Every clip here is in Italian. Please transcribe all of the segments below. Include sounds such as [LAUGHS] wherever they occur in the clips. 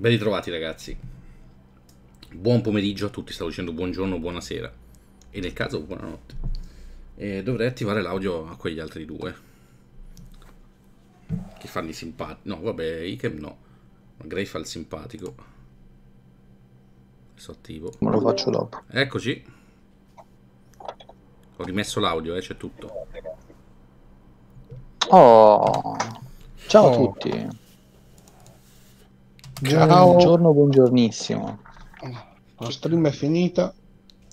Ben ritrovati ragazzi. Buon pomeriggio a tutti, stavo dicendo buongiorno, buonasera. E nel caso buonanotte. E dovrei attivare l'audio a quegli altri due. Che fanno i simpatici. No, vabbè, Ikem no. Gray fa il simpatico. Adesso attivo. Ma lo faccio dopo. Eccoci. Ho rimesso l'audio, eh, c'è tutto. Oh, ciao Oh. a tutti. Ciao. Buongiorno, buongiornissimo. La stream è finita.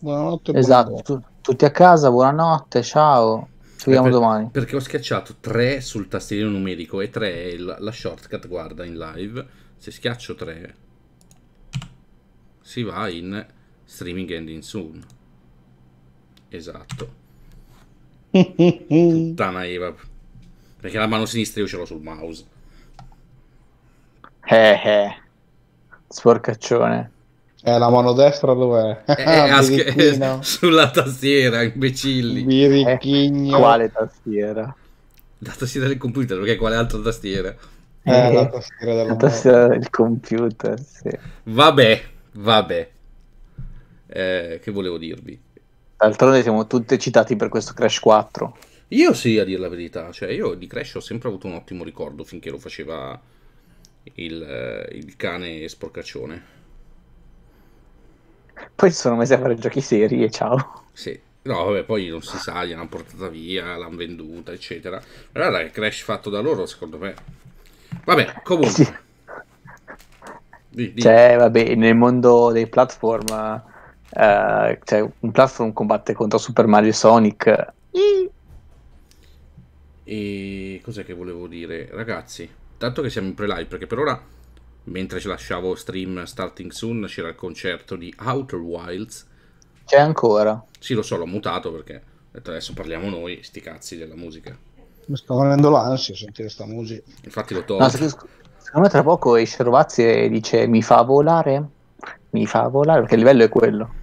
Buonanotte. Esatto, tu- tutti a casa, buonanotte, ciao. Ci vediamo Per- domani. Perché ho schiacciato 3 sul tastierino numerico e 3 è il- la shortcut, guarda, in live. Se schiaccio 3 si va in streaming ending soon. Esatto. [LAUGHS] Puttana Eva. Perché la mano sinistra io ce l'ho sul mouse. Eh, eh. Sporcaccione. Eh, la mano destra dov'è? Eh, eh, [LAUGHS] a sch- Birichino. [LAUGHS] sulla tastiera, imbecilli. Birichino. Quale tastiera? La tastiera del computer, perché quale altra tastiera? Eh, la Eh, tastiera della La tastiera del computer, sì. Vabbè, vabbè. Eh, che volevo dirvi? D'altronde siamo tutti citati per questo Crash 4. Io sì, a dire la verità, cioè io di Crash ho sempre avuto un ottimo ricordo finché lo faceva il, eh, il cane sporcaccione. Poi sono messi a fare giochi seri e ciao. Sì. No, vabbè, poi non si sa, gliel'hanno portata via, l'hanno venduta, eccetera. Guarda che Crash fatto da loro, secondo me. Vabbè, comunque. Sì. Di- di- Cioè, vabbè, nel mondo dei platform, eh, cioè, un platform combatte contro Super Mario e Sonic. E cos'è che volevo dire? Ragazzi, tanto che siamo in pre-live, perché per ora, mentre ci lasciavo stream starting soon, c'era il concerto di Outer Wilds. C'è ancora. Sì, lo so, l'ho mutato perché ho detto adesso parliamo noi, sti cazzi della musica. Mi sta venendo l'ansia a sentire sta musica. Infatti l'ho No, tolto. sec- secondo me tra poco esce Rovazzi e dice mi fa volare? Mi fa volare? Perché il livello è quello.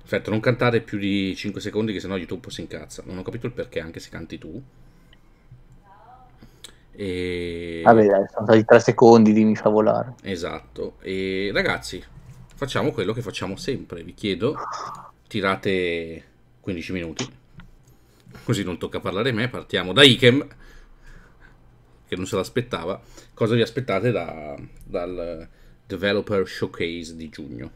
Perfetto, non cantare più di 5 secondi che sennò YouTube si incazza. Non ho capito il perché, anche se canti tu. E... Vabbè, dai, sono stati tre secondi di mi fa volare. Esatto. E ragazzi, facciamo quello che facciamo sempre. Vi chiedo, tirate 15 minuti. Così non tocca parlare a me. Partiamo da Ikem, che non se l'aspettava. Cosa vi aspettate da- dal Developer Showcase di giugno?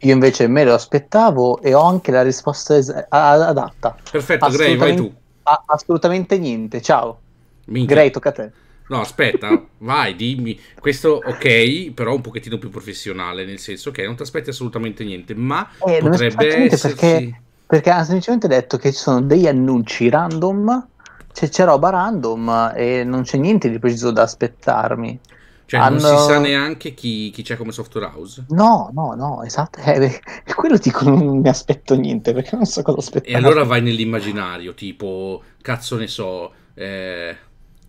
Io invece me lo aspettavo e ho anche la risposta es- adatta. Perfetto, Gray, vai tu. assolutamente niente, ciao. Minchia. Gray, tocca a te. No, aspetta, vai, dimmi. Questo ok, però un pochettino più professionale, nel senso che non ti aspetti assolutamente niente, ma Eh, potrebbe esserci... perché, perché ha semplicemente detto che ci sono degli annunci random, c'è, c'è roba random e non c'è niente di preciso da aspettarmi. Cioè, non si hanno- sa neanche chi, chi c'è come software house. No, no, no, esatto. Eh, [LAUGHS] quello dico non mi aspetto niente perché non so cosa aspettare. E allora vai nell'immaginario, tipo, cazzo ne so, eh,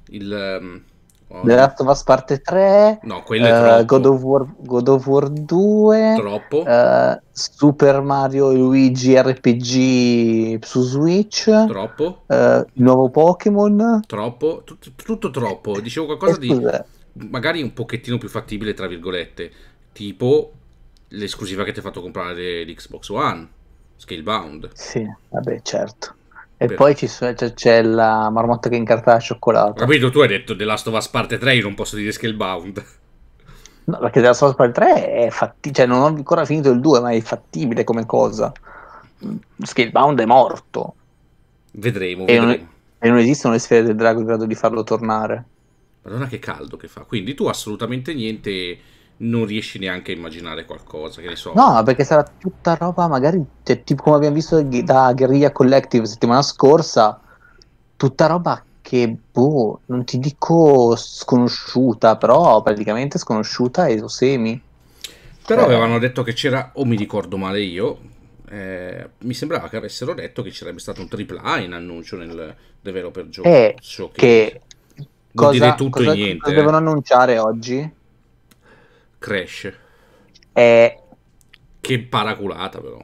il... um, oh, The Last of Us Parte 3, no, quello è troppo. God, of War, God of War 2, Troppo. eh, Super Mario e Luigi RPG su Switch, Troppo. eh, il nuovo Pokémon. Troppo. Tutto, tutto troppo. Dicevo qualcosa di magari un pochettino più fattibile, tra virgolette. Tipo l'esclusiva che ti ha fatto comprare l'Xbox One. Scalebound. Sì, vabbè, certo. E Per- poi so- c'è, c'è la marmotta che incarta la cioccolata. capito, tu hai detto The Last of Us Parte 3, io non posso dire Scalebound. No, perché della South Park 3 è fatti- cioè non ho ancora finito il 2, ma è fattibile come cosa. Scalebound è morto Vedremo, E non- vedremo. e non esistono le sfere del drago in grado di farlo tornare. Madonna che caldo che fa. Quindi tu assolutamente niente, non riesci neanche a immaginare qualcosa, che ne so. No, perché sarà tutta roba, magari, cioè, tipo come abbiamo visto da Guerrilla Collective settimana scorsa, tutta roba che, boh, non ti dico sconosciuta, però praticamente sconosciuta e semi. Però Eh. avevano detto che c'era, o mi ricordo male io, eh, mi sembrava che avessero detto che ci sarebbe stato un AAA in annuncio nel developer gioco. Eh, showcase. Che cosa, dire tutto cosa- e niente. cosa eh. devono annunciare oggi? Crash. È Che paraculata però.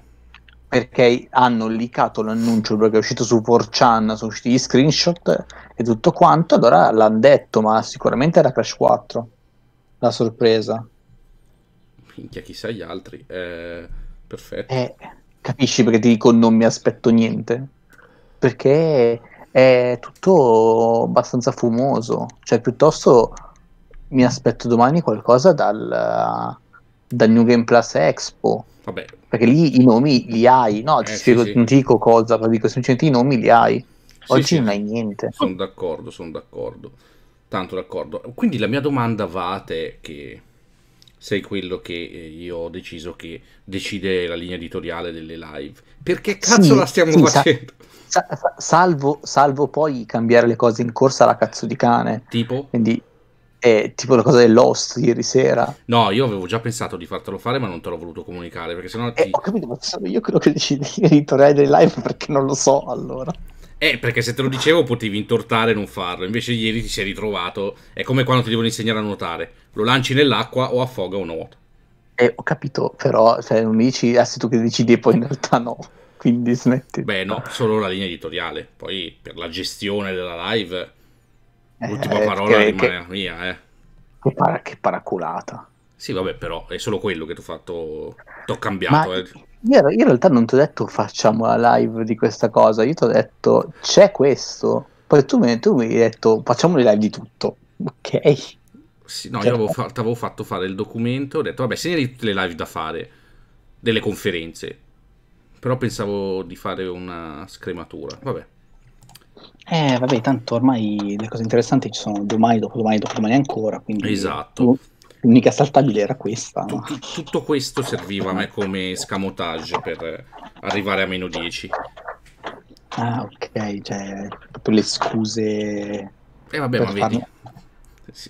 perché hanno leakato l'annuncio perché è uscito su 4chan, sono usciti gli screenshot e tutto quanto, allora l'hanno detto, ma sicuramente era Crash 4 la sorpresa. Minchia, chissà gli altri. Eh, perfetto. Eh, capisci perché ti dico non mi aspetto niente? Perché è tutto abbastanza fumoso, cioè piuttosto mi aspetto domani qualcosa dal, dal New Game Plus Expo. Vabbè, Perché lì i nomi li hai, no? Ti Eh, sì, spiego, sì. non ti dico cosa, però dico semplicemente i nomi li hai. Oggi sì. non hai niente. sono d'accordo, sono d'accordo. Tanto d'accordo. Quindi la mia domanda va a te che sei quello che eh, io ho deciso che decide la linea editoriale delle live. Perché cazzo Sì, la stiamo sì, facendo? Sa- sa- salvo, salvo poi cambiare le cose in corsa alla cazzo di cane. Tipo? Quindi è tipo la cosa dell'host ieri sera. No, io avevo già pensato di fartelo fare, ma non te l'ho voluto comunicare perché sennò Eh, ti... ho capito, ma sono io quello che decide l'editoriale [LAUGHS] delle live perché non lo so allora. Eh, perché se te lo dicevo potevi intortare e non farlo. Invece ieri ti sei ritrovato. È come quando ti devono insegnare a nuotare. Lo lanci nell'acqua o affoga o nuota. Eh, ho capito, però cioè, non mi dici, ah, sei tu che decidi e poi in realtà no. Quindi smetti. Beh, no, solo la linea editoriale. Poi per la gestione della live, l'ultima Eh, parola che- rimane che- mia, eh. Che, para- che paraculata. Sì, vabbè, però è solo quello che ti ho fatto. T'ho cambiato, Ma eh. io, in realtà non ti ho detto facciamo la live di questa cosa, io ti ho detto c'è questo. Poi tu mi, tu mi hai detto facciamo le live di tutto. Ok. Sì, no, Cioè- io avevo, fa- t'avevo fatto fare il documento. Ho detto, vabbè, segnali tutte le live da fare, delle conferenze. Però pensavo di fare una scrematura. Vabbè. Eh, vabbè, tanto ormai le cose interessanti ci sono domani, dopodomani, dopodomani ancora, quindi Esatto. l'unica saltabile era questa. Tu- tu- tutto questo serviva a me come scamotage per arrivare a meno 10. Ah, ok, cioè proprio le scuse E vabbè, per ma vedi. farne- Sì,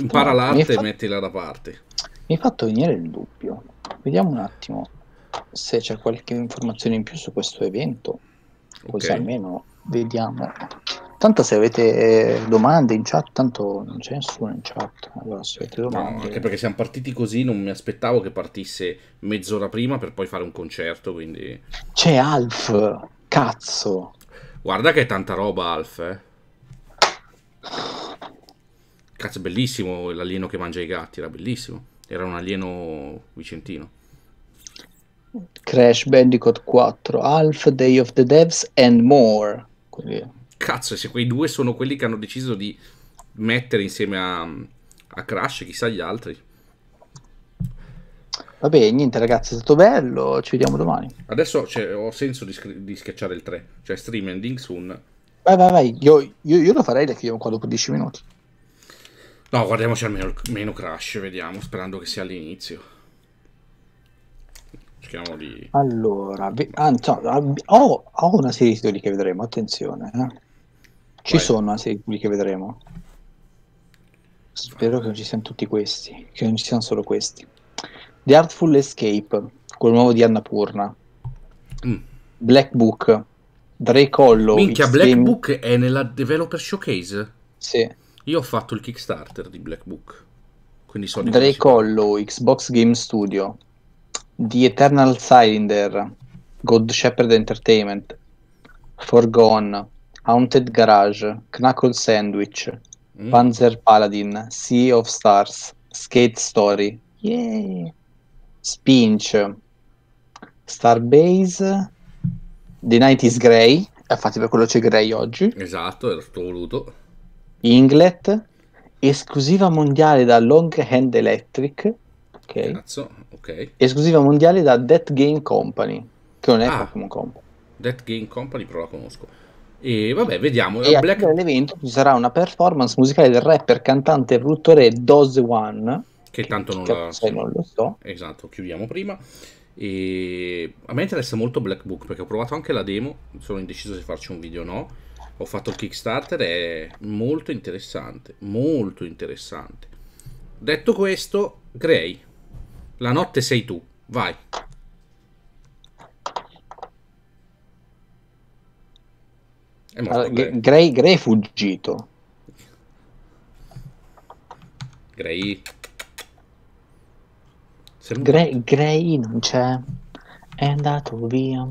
Impara No, l'arte e fa- mettila da parte. Mi hai fatto venire il dubbio. Vediamo un attimo se c'è qualche informazione in più su questo evento, così Ok. almeno vediamo. Tanto se avete domande in chat, tanto non c'è nessuno in chat. Allora, se avete No, domande, anche perché siamo partiti così, non mi aspettavo che partisse mezz'ora prima per poi fare un concerto, quindi... c'è Alf. Cazzo, Guarda che è tanta roba, Alf, eh. Cazzo, bellissimo l'alieno che mangia i gatti, era bellissimo. Era un alieno vicentino. Crash Bandicoot 4, Alf, Day of the Devs and more. Quindi, Cazzo, se quei due sono quelli che hanno deciso di mettere insieme a, a Crash, chissà gli altri. vabbè, niente ragazzi, è stato bello, ci vediamo domani. Adesso cioè, ho senso di, di schiacciare il 3, cioè stream ending soon. Vai, vai, vai. Io, io, io lo farei da chiudiamo qua dopo 10 minuti. No, guardiamoci almeno meno crash, vediamo, sperando che sia all'inizio. Cerchiamo di... Allora, ve- ah, no, ab- ho, ho una serie di titoli che vedremo, attenzione. eh. Ci Vai. sono una serie di titoli che vedremo. Spero che non ci siano tutti questi, che non ci siano solo questi. The Artful Escape, quello nuovo di Annapurna. Mm. Black Book, Drake Hollow. Minchia, Black Game- Book è nella Developer Showcase? Sì. Io ho fatto il Kickstarter di Black Book. Quindi so di Drake Hollow, Xbox Game Studio, The Eternal Cylinder, God Shepherd Entertainment, Forgone, Haunted Garage, Knuckle Sandwich. Mm. Panzer Paladin, Sea of Stars, Skate Story, yeah. Spinch, Starbase, The Night is Grey, infatti per quello c'è Grey oggi, Esatto, era tutto voluto. Inglet, esclusiva mondiale da Long Hand Electric, ok, Cazzo, ok. esclusiva mondiale da Death Game Company, che non è Ah. Pokémon Company. Death Game Company, però la conosco. E vabbè, vediamo. E Black... chiudere l'evento ci sarà una performance musicale del rapper, cantante e produttore Doze One, Che tanto non che la... sai, non lo so. Esatto, chiudiamo prima. E a me interessa molto Black Book perché ho provato anche la demo, sono indeciso se farci un video o no. Ho fatto il Kickstarter, è molto interessante, molto interessante. Detto questo, Gray, la notte sei tu, vai. È morto Allora, Gray. G- Gray, Gray è fuggito. Gray. Sei. Gray, Gray non c'è, è andato via.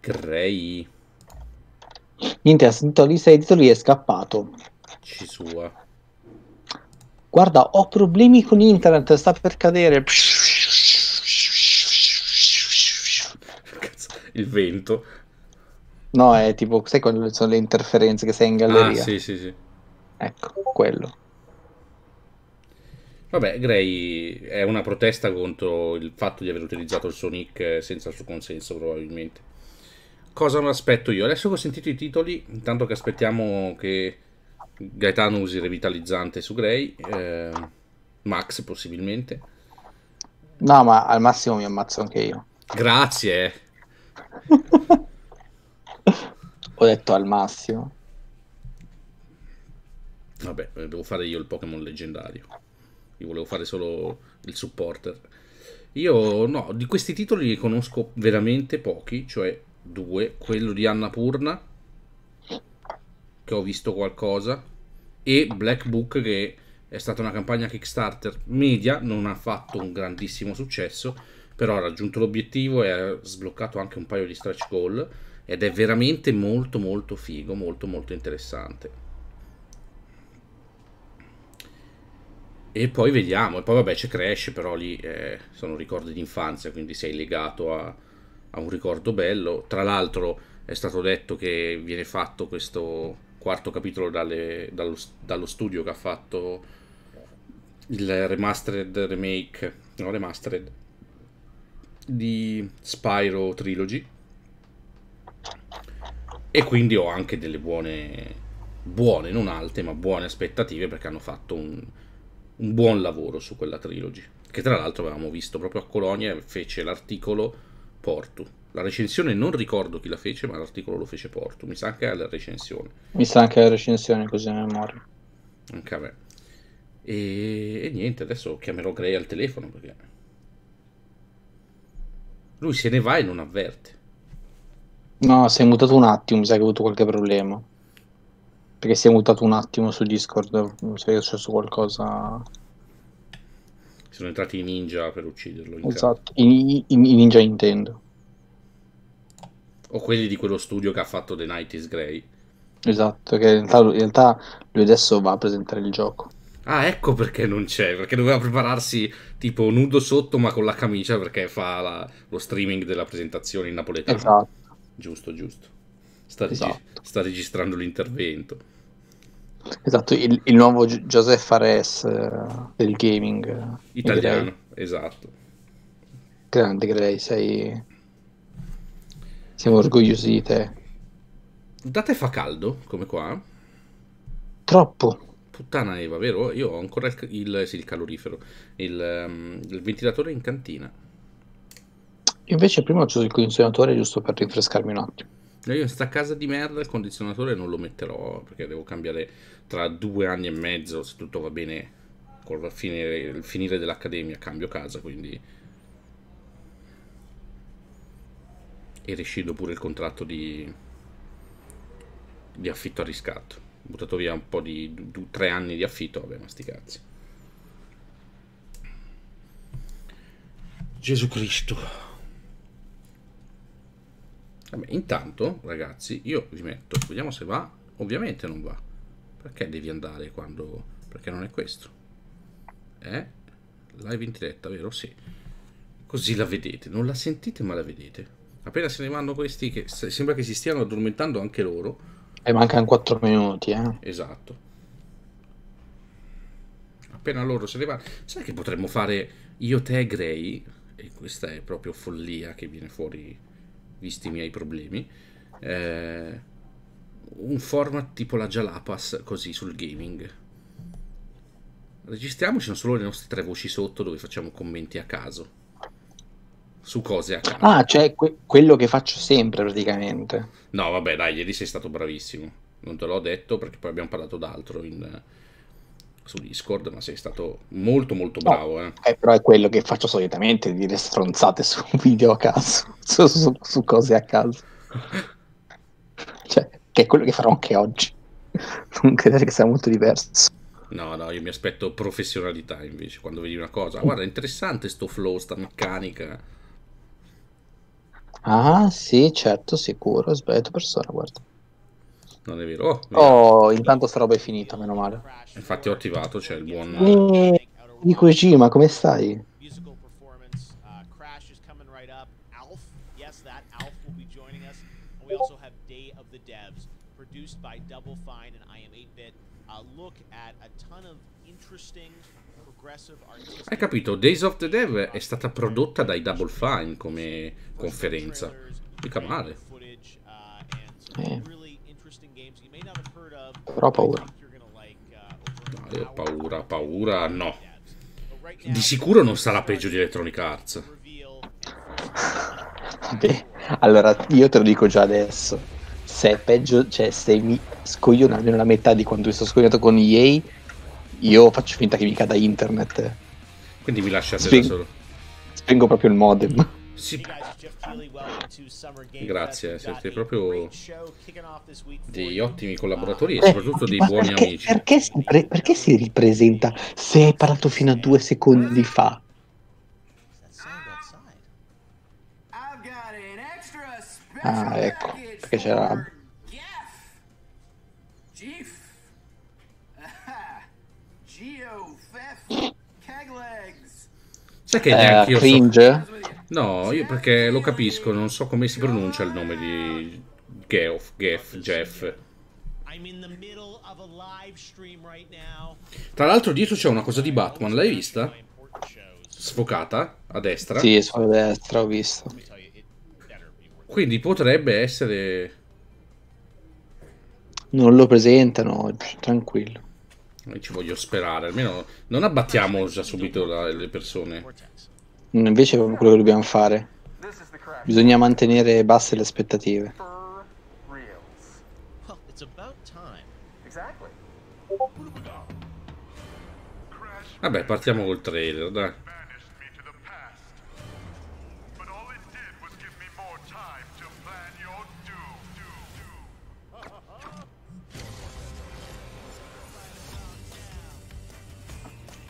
Gray. Niente, ha sentito lista dei titoli e è scappato. Ci sua. Guarda, ho problemi con internet, sta per cadere. Il vento. No, è tipo, sai quando sono le interferenze che sei in Ah, galleria? sì, sì, sì. Ecco, quello. Vabbè, Gray è una protesta contro il fatto di aver utilizzato il suo nick eh, senza il suo consenso, probabilmente. Cosa non aspetto io? Adesso che ho sentito i titoli, intanto che aspettiamo che Gaetano usi revitalizzante su Gray, eh, Max possibilmente. No, ma al massimo mi ammazzo anche io. Grazie. [LAUGHS] Ho detto al massimo. Vabbè, devo fare io il Pokémon leggendario. Io volevo fare solo il supporter. Io no, di questi titoli ne conosco veramente pochi, cioè due, quello di Annapurna che ho visto qualcosa e Black Book che è stata una campagna Kickstarter media, non ha fatto un grandissimo successo, però ha raggiunto l'obiettivo e ha sbloccato anche un paio di stretch goal ed è veramente molto molto figo, molto molto interessante. E poi vediamo, e poi vabbè c'è Crash, però lì eh, sono ricordi di infanzia, quindi sei legato a, a un ricordo bello. Tra l'altro è stato detto che viene fatto questo quarto capitolo dalle- dallo, dallo studio che ha fatto il remastered remake, no remastered, di Spyro Trilogy. E quindi ho anche delle buone, buone, non alte, ma buone aspettative perché hanno fatto un, un buon lavoro su quella trilogy. Che tra l'altro avevamo visto proprio a Colonia, fece l'articolo Portu. La recensione non ricordo chi la fece, ma l'articolo lo fece Portu. Mi sa che è la recensione. Mi sa anche la recensione così a memoria. Anche a me. E, e niente, adesso chiamerò Gray al telefono perché lui se ne va e non avverte. No, si è mutato un attimo, mi sa che ha avuto qualche problema. Perché si è mutato un attimo su Discord, mi sa che è successo qualcosa. Sono entrati i ninja per ucciderlo. in. Esatto, i, i- i Ninja Nintendo. O quelli di quello studio che ha fatto The Night is Grey. Esatto, che in realtà, in realtà lui adesso va a presentare il gioco. Ah, ecco perché non c'è, perché doveva prepararsi tipo nudo sotto ma con la camicia perché fa la- lo streaming della presentazione in napoletano. Esatto. Giusto, giusto. Sta, regi- Esatto. sta registrando l'intervento. Esatto, il, il nuovo Gi- Joseph Fares eh, del gaming. eh, Italiano, esatto. Grande Grey, sei... Siamo orgogliosi di te. Da te fa caldo, come qua? Troppo. Puttana Eva, vero? Io ho ancora il, il, sì, il calorifero, il, ehm, il ventilatore in cantina. Invece prima ho acceso il condizionatore giusto per rinfrescarmi un attimo. Io in sta casa di merda il condizionatore non lo metterò perché devo cambiare tra due anni e mezzo, se tutto va bene, finire, il finire dell'accademia cambio casa, quindi... E rescindo pure il contratto di, di affitto a riscatto. Ho buttato via un po' di du- tre anni di affitto, vabbè, ma sti cazzi. Gesù Cristo. Vabbè, intanto, ragazzi, io vi metto, vediamo se va. Ovviamente non va. Perché devi andare quando... Perché non è questo. Eh? Live in diretta, vero? Sì. Così la vedete. Non la sentite, ma la vedete. Appena se ne vanno questi che se- sembra che si stiano addormentando anche loro. E mancano 4 minuti, eh. Esatto. Appena loro se ne vanno. Sai che potremmo fare io, te e Gray? E questa è proprio follia che viene fuori, visti i miei problemi. Eh, un format tipo la Jalapas, così sul gaming. Registriamoci non solo le nostre tre voci sotto dove facciamo commenti a caso. Su cose a caso. Ah, cioè que- quello che faccio sempre praticamente. No, vabbè, dai, ieri sei stato bravissimo. Non te l'ho detto perché poi abbiamo parlato d'altro in- su Discord, ma sei stato molto molto No. bravo, eh. Eh, però è quello che faccio solitamente, dire stronzate su video a caso, [LAUGHS] su, su- su cose a caso. [LAUGHS] Cioè, che è quello che farò anche oggi. [LAUGHS] Non credere che sia molto diverso. No, no, io mi aspetto professionalità invece quando vedi una cosa. Guarda, interessante sto flow, sta meccanica. Ah, sì, certo, sicuro. Ho sbagliato persona, guarda. Non è vero? Oh. Oh, intanto sta roba è finita, meno male. Infatti ho attivato, c'è il buon... Eh, di Kojima, come stai? musical performance. Uh, Crash is coming right up. Alf, yes, that Alf will be joining us. And we also have Day of the Devs, produced by Double Fine and I Am 8-Bit. A look at a ton of interesting. Hai capito? Days of the Dev è stata prodotta dai Double Fine come conferenza. Mica male. Uh, Eh. Però ho paura. Uh, No, io ho overpower paura, paura, no. Di sicuro non sarà peggio di Electronic Arts. Vabbè, [LAUGHS] allora io te lo dico già adesso. Se è peggio, cioè se mi scogliono almeno la metà di quanto mi sto scoglionato con EA, io faccio finta che mi cada internet. Quindi mi lasciate Sping- da solo. Spengo proprio il modem. Sì, Grazie, siete proprio degli ottimi collaboratori e Eh, soprattutto dei buoni perché, amici. Perché si, pre- perché si ripresenta se hai parlato fino a due secondi fa? Ah, ecco, perché c'era- Sai che Eh, neanche io so... cringe? No, io perché lo capisco, non so come si pronuncia il nome di Geoff, Geoff, Jeff. A. Tra l'altro dietro c'è una cosa di Batman, l'hai vista? Sfocata a destra. Sì, sulla destra ho visto. Quindi potrebbe essere... Non lo presentano oggi, tranquillo. Io Ci voglio sperare, almeno non abbattiamo già subito la- le persone. Vortex. Invece è proprio quello che dobbiamo fare. Bisogna mantenere basse le aspettative. Vabbè, partiamo col trailer, dai.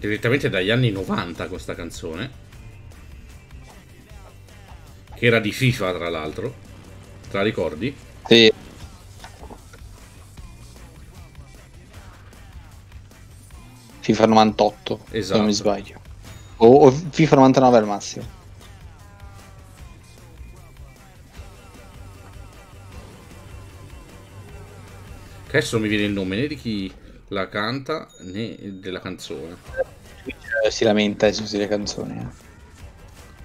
Direttamente dagli anni 90 questa canzone. Che era di FIFA, tra l'altro. Te la ricordi? Sì. FIFA 98, se Esatto. non mi sbaglio. O, o FIFA 99 al massimo. Adesso mi viene il nome né di chi la canta né della canzone. Eh, si lamenta su le canzoni. eh.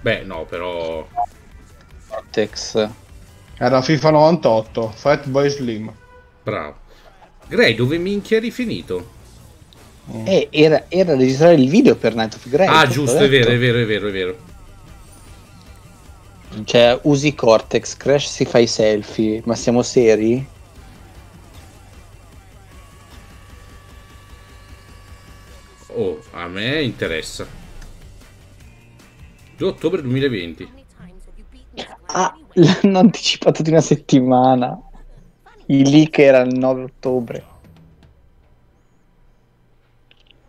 Beh, no, però. Vortex. Era FIFA 98, Fatboy Slim. Bravo. Gray, dove minchia eri finito? Eh, era, era registrare il video per Night of Grey. ah, giusto, è vero, è vero, è vero, è vero. Cioè, usi Cortex, Crash si fa i selfie, ma siamo seri? Oh, a me interessa. 2 ottobre 2020. Ah, l'hanno anticipato di una settimana. Il leak era il 9 ottobre.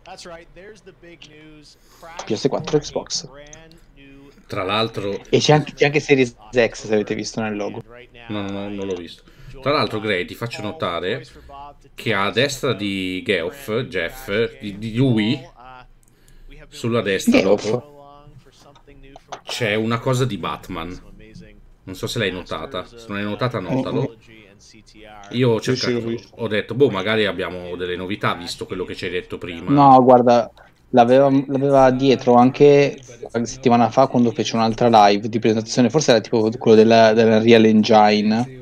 That's right, there's the big news. Crash PS4, for a Xbox. Tra l'altro, E c'è anche, c'è anche Series X, se avete visto nel logo. Now, no, no, non l'ho visto. Tra l'altro, Gray, ti faccio notare che a destra di Geoff, Jeff, di, di lui, sulla destra Geoff. dopo, c'è una cosa di Batman. Non so se l'hai notata. Se non l'hai notata, notalo. CTR. Io ho cercato, ho detto, boh, magari abbiamo delle novità, visto quello che ci hai detto prima. No, guarda, l'aveva, l'aveva dietro anche qualche settimana fa quando fece un'altra live di presentazione. Forse era tipo quello della, della Real Engine.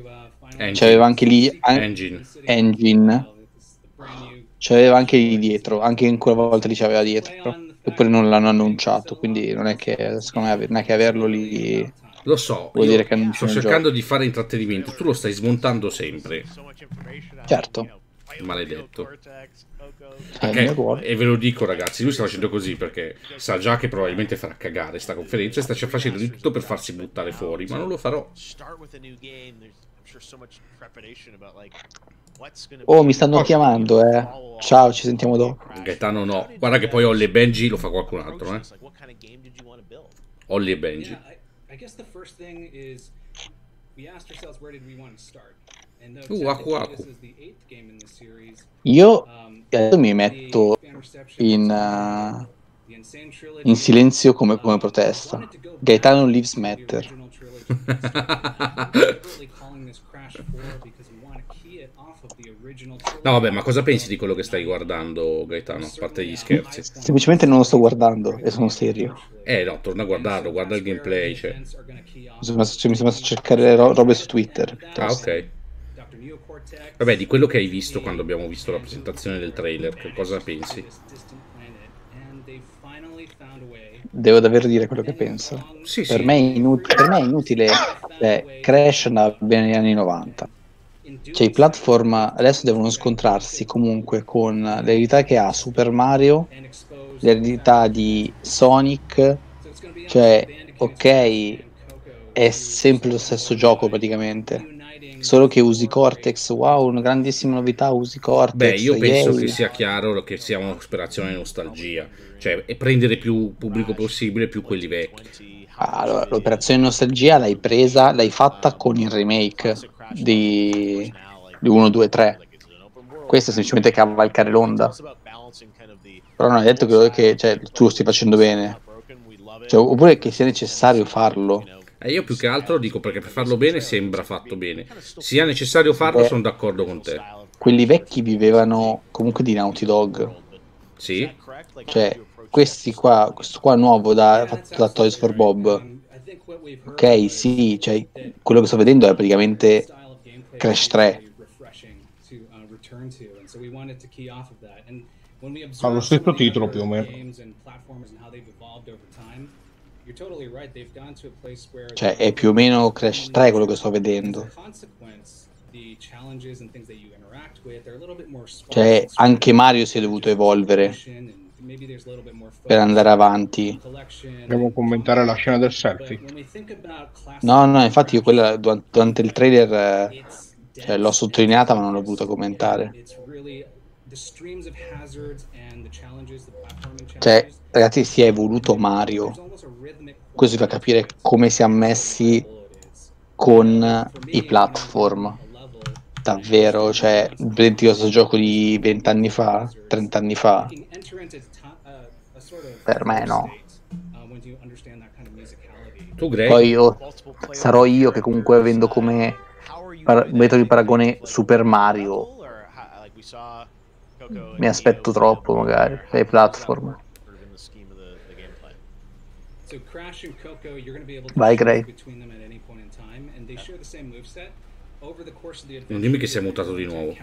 Engine. C'aveva anche lì an- Engine. Engine. C'aveva anche lì dietro, anche in quella volta lì c'aveva dietro. Eppure non l'hanno annunciato, quindi non è che secondo me non è che averlo lì Lo so, Vuol dire che non sto cercando di fare intrattenimento, tu lo stai smontando sempre. Certo. Maledetto. Cortex, Coco. è il Ok, mio ruolo. E ve lo dico ragazzi, lui sta facendo così perché sa già che probabilmente farà cagare sta conferenza e sta facendo di tutto per farsi buttare fuori, ma non lo farò. Oh, mi stanno chiamando, eh. Ciao, ci sentiamo dopo. Gaetano no. Guarda che poi Ollie e Benji lo fa qualcun altro, eh. Ollie e Benji. Yeah, I, I guess the first thing is we asked ourselves where did we want to start. And though Ooh, Aku Aku. this is the eighth game in the series, Io um, adesso mi metto in, uh, in silenzio come, come um, protesta. Gaetano the Matter. [LAUGHS] No vabbè, ma cosa pensi di quello che stai guardando Gaetano, a parte gli scherzi? Semplicemente non lo sto guardando e sono serio. Eh no, torna a guardarlo, guarda il gameplay, cioè. Mi sono messo, cioè, a cercare ro- robe su Twitter. Ah ok. Vabbè, di quello che hai visto quando abbiamo visto la presentazione del trailer, che cosa pensi? Devo davvero dire quello che penso. Sì, Per sì. me è, inut- per me è inutile. Cioè, Crash andava bene negli anni 90. Cioè, i platform adesso devono scontrarsi comunque con l'eredità che ha Super Mario, l'eredità di Sonic. Cioè, ok, è sempre lo stesso gioco praticamente. Solo che usi Cortex, wow, una grandissima novità, usi Cortex. Beh, io penso yay. che sia chiaro che sia un'operazione nostalgia, cioè e prendere più pubblico possibile, più quelli vecchi. Allora, l'operazione nostalgia l'hai presa, l'hai fatta con il remake di, di 1, 2, 3. Questo è semplicemente cavalcare l'onda. Però non hai detto che, che, cioè, tu lo stai facendo bene. Cioè, oppure che sia necessario farlo. E io più che altro dico perché per farlo bene sembra fatto bene. Sia necessario farlo, Beh. sono d'accordo con te. Quelli vecchi vivevano comunque di Naughty Dog. Sì? Cioè, questi qua, questo qua nuovo da, fatto da Toys for Bob. Ok, sì, cioè, quello che sto vedendo è praticamente Crash 3. Ha lo stesso titolo più o meno. Cioè, è più o meno Crash 3 quello che sto vedendo. Cioè, anche Mario si è dovuto evolvere per andare avanti. Dobbiamo commentare la scena del selfie. No, no, infatti io quella durante, il trailer eh, cioè, l'ho sottolineata ma non l'ho voluta commentare. Cioè, ragazzi, si è evoluto Mario. Questo fa capire come siamo messi con i platform. Davvero, cioè, prendi questo gioco di 20 anni fa, 30 anni fa. Per me no. Tu Greg? Poi io sarò io che comunque avendo come par- metodo di paragone Super Mario. mi aspetto troppo magari. platform. be able to Vai, the Non dimmi che si è mutato di nuovo.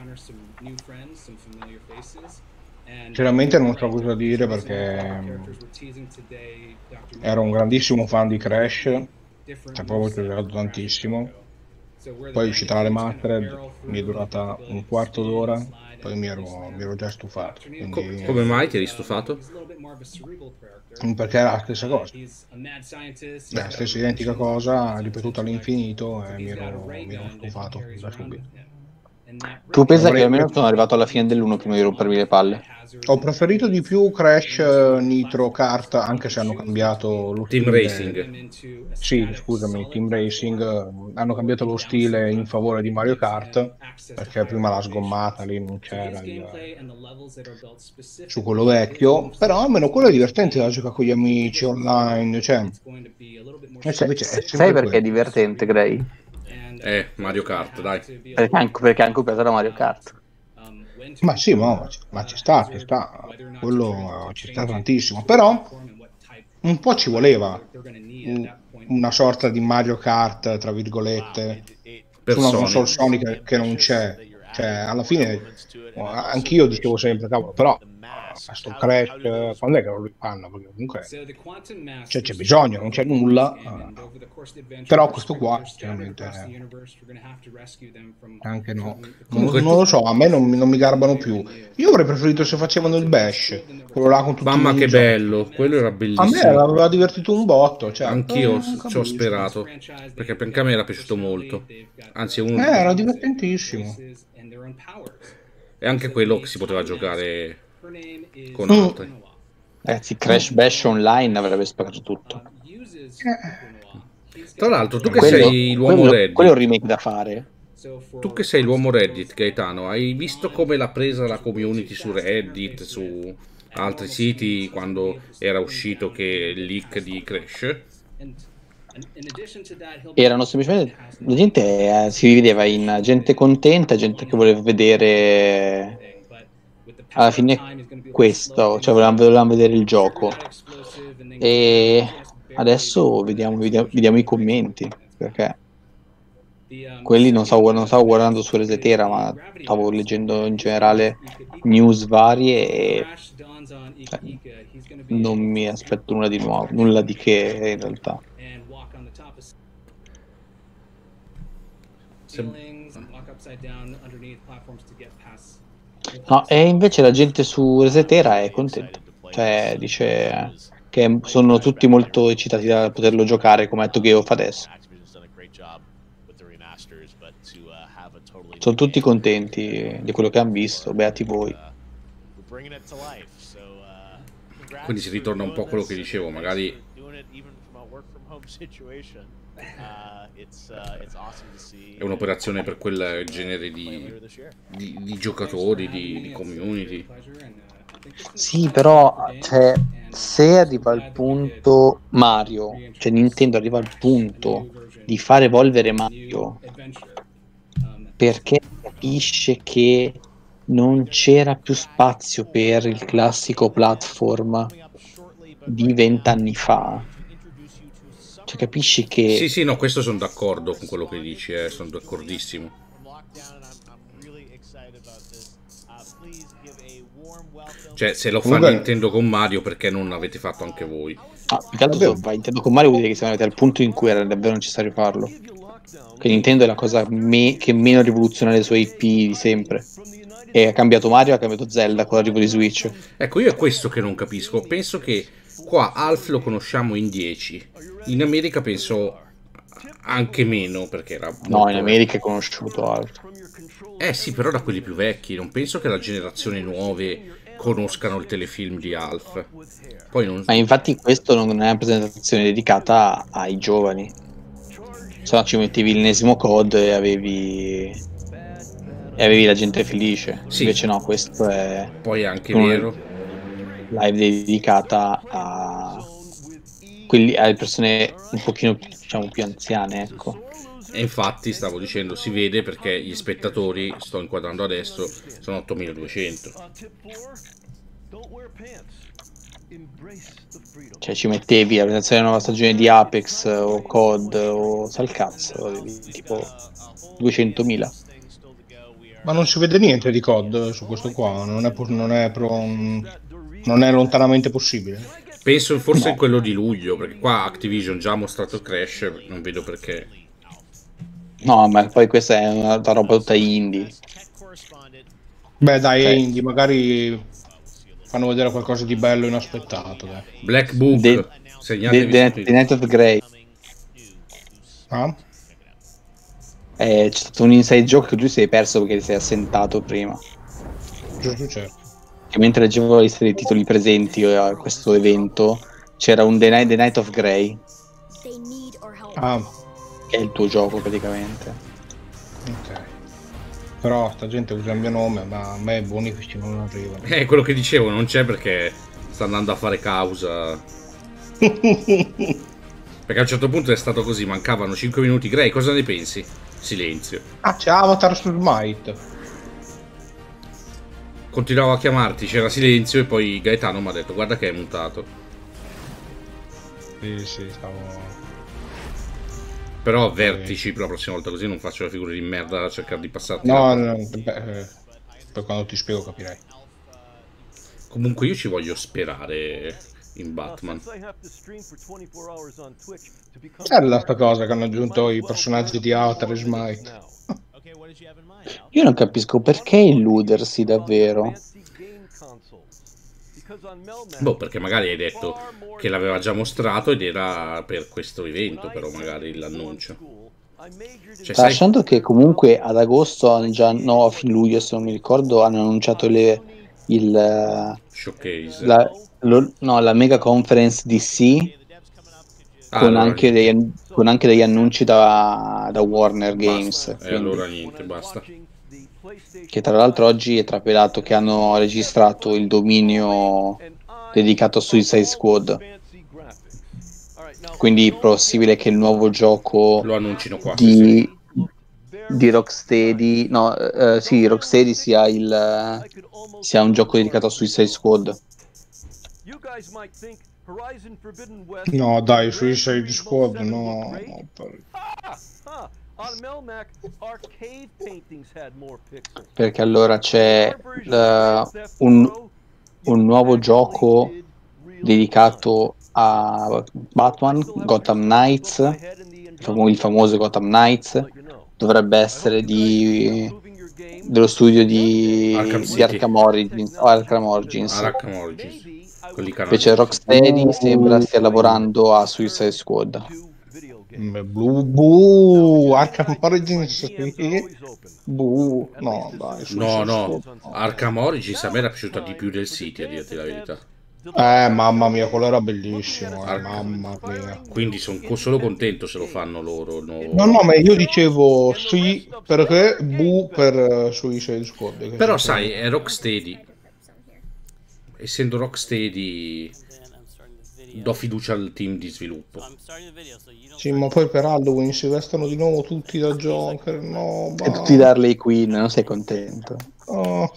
Sinceramente non so cosa dire perché Dr. ero un grandissimo fan di Crash, ci moveset giocato tantissimo. Poi è uscita la remastered, mi è durata un to quarto d'ora, poi mi ero, mi ero già stufato. Quindi, Come mai ti eri stufato? Character. perché era la stessa cosa. La stessa identica cosa, ripetuta all'infinito e mi ero, mi ero stufato da subito. Tu pensa che almeno sono arrivato alla fine dell'uno prima di rompermi le palle. Ho preferito di più Crash, eh, Nitro, Kart, anche se hanno cambiato lo Team stile. Racing. Sì, scusami, Team Racing eh, hanno cambiato lo stile in favore di Mario Kart perché prima la sgommata lì non c'era il- su quello vecchio, però almeno quello è divertente da giocare con gli amici online, cioè è sempre Sai perché è quello. divertente, Gray? Eh, Mario Kart, dai. Perché anche, perché anche copiato Mario Kart. Ma sì, ma, ma ci sta, ci sta, quello eh, ci sta tantissimo, però un po' ci voleva un- una sorta di Mario Kart, tra virgolette, Per su una console Sony che, non c'è. Cioè, alla fine, anch'io dicevo sempre, cavolo, però questo Crash, eh, quando è che lo rifanno? Perché comunque Cioè, c'è bisogno, non c'è nulla. eh, Però questo qua, chiaramente, anche no. Non, Comunque non lo so, a me non, non mi garbano più. Io avrei preferito se facevano il bash, quello là con tutti Mamma che bello, quello era A me bellissimo. aveva divertito un botto. Cioè, Anch'io eh, ci ho sperato. Perché anche a me era piaciuto molto. Anzi, uno- Eh, era divertentissimo. è anche quello che si poteva giocare con Mm. altri. Ragazzi, Crash Bash Online avrebbe spaccato tutto. Tra l'altro, tu che Quello, sei l'uomo quello- Reddit, quello è un remake da fare. tu che sei l'uomo Reddit, Gaetano, hai visto come l'ha presa la community su Reddit, su altri siti quando era uscito che il leak di Crash? Erano semplicemente. La gente eh, si divideva in gente contenta gente che voleva vedere. Alla fine questo, cioè volevamo, volevamo vedere il gioco. E adesso vediamo, vediamo, vediamo i commenti. Perché quelli non stavo, non stavo guardando su Resetera, ma stavo leggendo in generale news varie e eh, non mi aspetto nulla di nuovo, nulla di che in realtà. No, e invece la gente su Resetera è contenta, cioè dice che sono tutti molto eccitati da poterlo giocare come ha detto Geo fa adesso. Sono tutti contenti di quello che hanno visto, beati voi. Quindi si ritorna un po' a quello che dicevo, magari è un'operazione per quel genere di, di- di giocatori, di, di community. Sì, però cioè, se arriva al punto Mario, cioè Nintendo arriva al punto di far evolvere Mario perché capisce che non c'era più spazio per il classico platform di vent'anni fa. Cioè capisci che Sì, sì, no, questo sono d'accordo con quello che dici, eh, sono d'accordissimo. Cioè, se lo fa Comunque- Nintendo con Mario, perché non l'avete fatto anche voi? Ah, più che altro se vai Nintendo con Mario vuol dire che siamo arrivati al punto in cui era davvero necessario farlo. Che Nintendo è la cosa me- che meno rivoluziona le sue IP di sempre. E ha cambiato Mario, ha cambiato Zelda con l'arrivo di Switch. Ecco, io è questo che non capisco. Penso che qua Alf lo conosciamo in 10. In America penso anche meno, perché era... No, in America è conosciuto altro. Eh sì, però da quelli più vecchi. Non penso che la generazione nuove conoscano il telefilm di Alf. Poi non... Ma infatti questo non è una presentazione dedicata ai giovani. Se no ci mettevi l'ennesimo code e avevi... e avevi la gente felice. Sì. Invece no, questo è Poi è anche Non- vero. Live dedicata a quelli, alle persone un pochino diciamo più anziane, ecco. E infatti stavo dicendo, si vede perché gli spettatori, sto inquadrando adesso, sono 8200. Cioè ci mettevi la presentazione della nuova stagione di Apex o COD o sal cazzo, di- tipo 200.000. Ma non si vede niente di COD su questo qua, non è, non è, pro- non è lontanamente possibile. Penso forse No. quello di luglio, perché qua Activision già ha mostrato Crash, non vedo perché. No, ma poi questa è una roba tutta indie. Beh dai, è Ok. indie, magari fanno vedere qualcosa di bello inaspettato. Dai. Black Book, The- segnatevi The, The- Night of Grey. Ah? Eh, c'è stato un inside joke che tu sei perso perché ti sei assentato prima. Giusto, certo. Che mentre leggevo la lista dei titoli presenti a questo evento c'era un The Night, The Night of Grey, Ah, che è il tuo gioco praticamente. ok. Però sta gente usa il mio nome, ma a me bonifici non arrivano. [LAUGHS] Eh, quello che dicevo, non c'è perché sta andando a fare causa. [LAUGHS] Perché a un certo punto è stato così, mancavano 5 minuti. Gray, cosa ne pensi? Silenzio. ah, c'è Avatar sul Might. Continuavo a chiamarti, c'era silenzio e poi Gaetano mi ha detto guarda che è mutato. Sì, sì, stavo... Però avvertici per la prossima volta così non faccio la figura di merda a cercare di passarti. No, la- no, beh, eh, poi quando ti spiego capirai. Comunque io ci voglio sperare in Batman. Bella sta cosa che hanno aggiunto i personaggi di e Smite. Io non capisco perché illudersi davvero. Boh, perché magari hai detto che l'aveva già mostrato ed era per questo evento, però magari l'annuncio. Cioè, sai, Lasciando che comunque ad agosto, già, no, a fin luglio se non mi ricordo, hanno annunciato le, il, eh, showcase. la, lo- no, la mega conference DC con, allora anche dei- con anche degli annunci da, da Warner Games. E quindi- allora niente, basta. che tra l'altro oggi è trapelato che hanno registrato il dominio dedicato a Suicide Squad. Quindi è possibile che il nuovo gioco Lo annuncino qua. di, di Rocksteady, no, eh, sì, Rocksteady sia, il, sia un gioco dedicato a Suicide Squad. No, dai, Suicide Squad, no. no, per- [LAUGHS] Perché allora c'è eh, un, un nuovo gioco dedicato a Batman, Gotham Knights, il famo- il famoso Gotham Knights, dovrebbe essere di, dello studio di, Arkham di. Arkham Origins. Arkham Origins. Arkham Origins. Quelli Invece Rocksteady sembra stia lavorando a Suicide Squad. Beh, Blu, bu, Arkham Origins, sì. Bu, no, dai, No, no. Arkham Origins a me era piaciuta di più del City, a dirti la verità. Eh, mamma mia, quello era bellissimo, eh, mamma mia. Quindi sono solo contento se lo fanno loro. nuovo- No, no, ma io dicevo sì perché bu per eh, Suicide Squad. Però sai, è Rocksteady. Essendo Rocksteady, do fiducia al team di sviluppo. Sì, ma poi per Halloween si vestono di nuovo tutti da Joker, no, E tutti da Harley Quinn, non sei contento? Oh.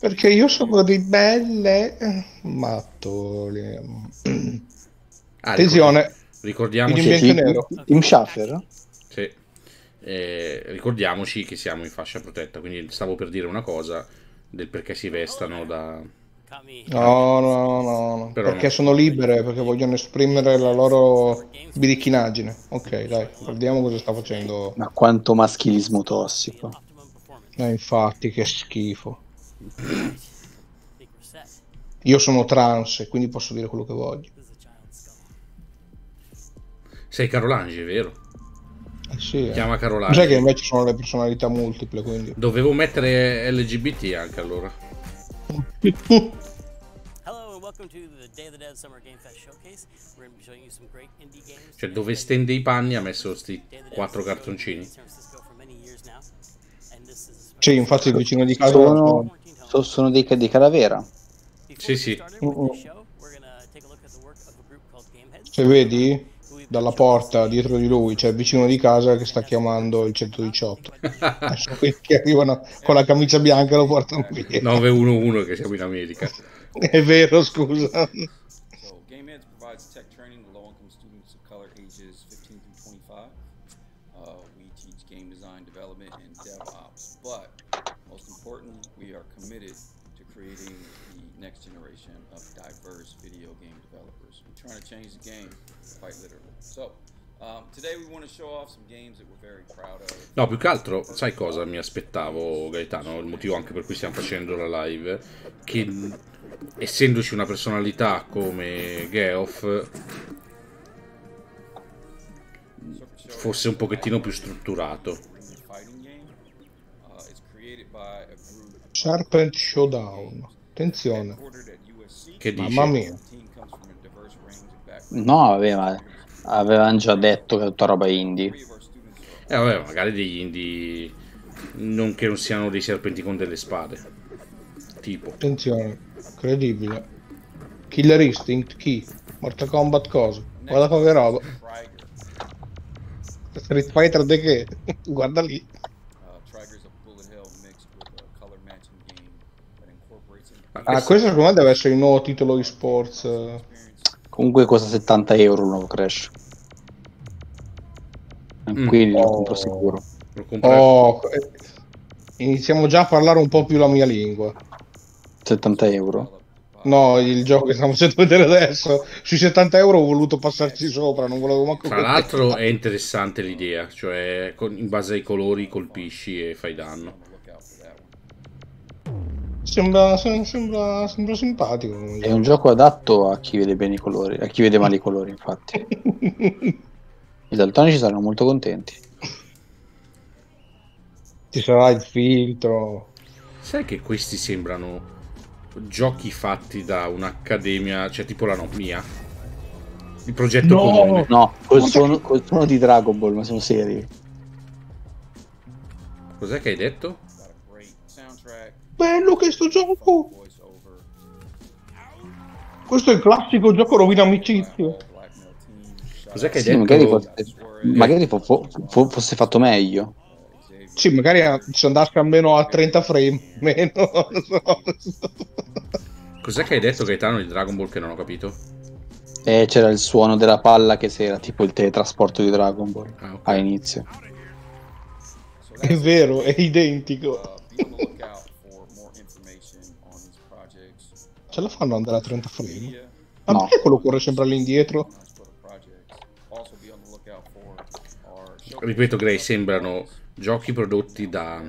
Perché io sono ribelle. Mattoli. Ah, Attenzione, Ricordiamoci, Quindi in bianco e nero. Team Schaffer? sì. Eh, ricordiamoci che siamo in fascia protetta. Quindi stavo per dire una cosa del perché si vestano da. No, no, no, no. Però perché no. sono libere, perché vogliono esprimere la loro birichinaggine. Ok, dai, guardiamo cosa sta facendo. Ma quanto maschilismo tossico. Eh, infatti, che schifo. [CLEARS THROAT] Io sono trans e quindi posso dire quello che voglio. Sei Carolangi, è vero? Eh sì, eh. Chiama Sai Carolangi. che invece sono le personalità multiple, quindi... Dovevo mettere LGBT anche allora. Cioè, dove stende i panni ha messo sti quattro cartoncini. Sì, infatti il vicino di casa... Sono, so- sono dei, dei calavera. Sì, sì. Se vedi, dalla porta dietro di lui il vicino di casa che sta chiamando il 118. [LAUGHS] Adesso quelli che arrivano con la camicia bianca lo portano via. 911 che siamo in America. È vero, scusa. No, più che altro, sai cosa mi aspettavo, Gaetano? Il motivo anche per cui stiamo facendo la live? Che essendoci una personalità come Geoff fosse un pochettino più strutturato. Serpent Showdown. Attenzione. Che dici? Mamma mia. The team comes avevano già detto che è tutta roba indie. Eh vabbè, magari degli indie non che non siano dei serpenti con delle spade. Tipo. Attenzione. Credibile. Killer Instinct, chi? Mortal Kombat cosa? Guarda qua che roba. Street Fighter de che? [LAUGHS] Guarda lì. Trigger's a bullet hell mixed with a color matching game that incorporates in Ah, Ah, questo- questo secondo me deve essere il nuovo titolo eSports. Comunque costa 70 euro il nuovo Crash. Mm. Quindi lo Oh. compro sicuro. Lo Oh, eh, iniziamo già a parlare un po' più la mia lingua. 70 euro. No, il gioco che stiamo facendo vedere adesso. Sui 70 euro ho voluto passarci sopra, non volevo manco Tra l'altro è interessante l'idea, cioè in base ai colori colpisci e fai danno. Sembra, sem- sembra, sembra simpatico. È un gioco adatto a chi vede bene i colori, a chi vede male i colori, infatti. [LAUGHS] I daltonici saranno molto contenti. Ci sarà il filtro. Sai che questi sembrano giochi fatti da un'accademia, cioè tipo la no, mia? Il progetto No! comune. No, col suono, col suono di Dragon Ball, ma sono seri. Cos'è che hai detto? Bello che sto gioco! Questo è il classico gioco rovina amicizie. Cos'è che hai Sì, detto? magari, fosse, magari fo- fo- fo- fosse fatto meglio. Sì, magari a- se andasse almeno a 30 frame [LAUGHS] meno. so. Cos'è che hai detto Gaetano di Dragon Ball che non ho capito? E c'era il suono della palla che si era tipo il teletrasporto di Dragon Ball Ah, ok. a inizio. È vero, è identico. [LAUGHS] Ce la fanno andare a 30 frame? Media, Ma No. perché quello corre sempre all'indietro? Ripeto, Gray, sembrano giochi prodotti da,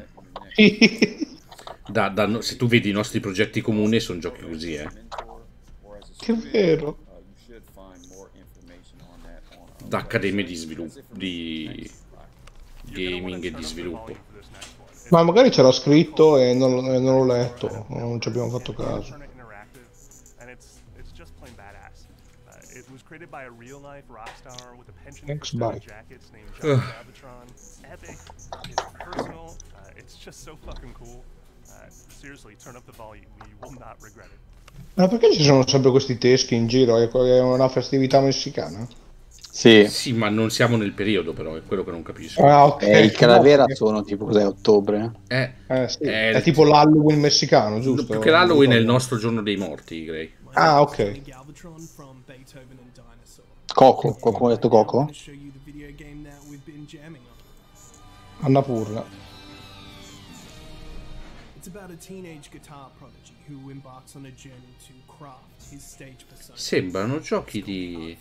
[LAUGHS] da- da- Se tu vedi i nostri progetti comuni, sono giochi così, eh. che vero. Da accademie di sviluppo, di gaming e di sviluppo. Ma magari c'era scritto e non, e non l'ho letto, non ci abbiamo fatto caso. Created by a real life rock star with a penchant Thanks, for bye. studded jackets named John epic. It's personal. Uh, it's just so fucking cool. Uh, seriously, turn up the volume. You will not regret it. Ma perché ci sono sempre questi teschi in giro? È è una festività messicana? Sì, Sì, ma non siamo nel periodo, però, è quello che non capisco. Ah, ok. e il Calavera No, sono tipo cos'è, ottobre? Eh, eh, sì. Eh, È tipo l'Halloween messicano, giusto? più che l'Halloween è il nostro giorno dei morti, Gray. Ah, ok. Galvatron from Beethoven and Dinosaur. Coco, qualcuno ha detto Coco? Annapurna. Sembrano giochi di...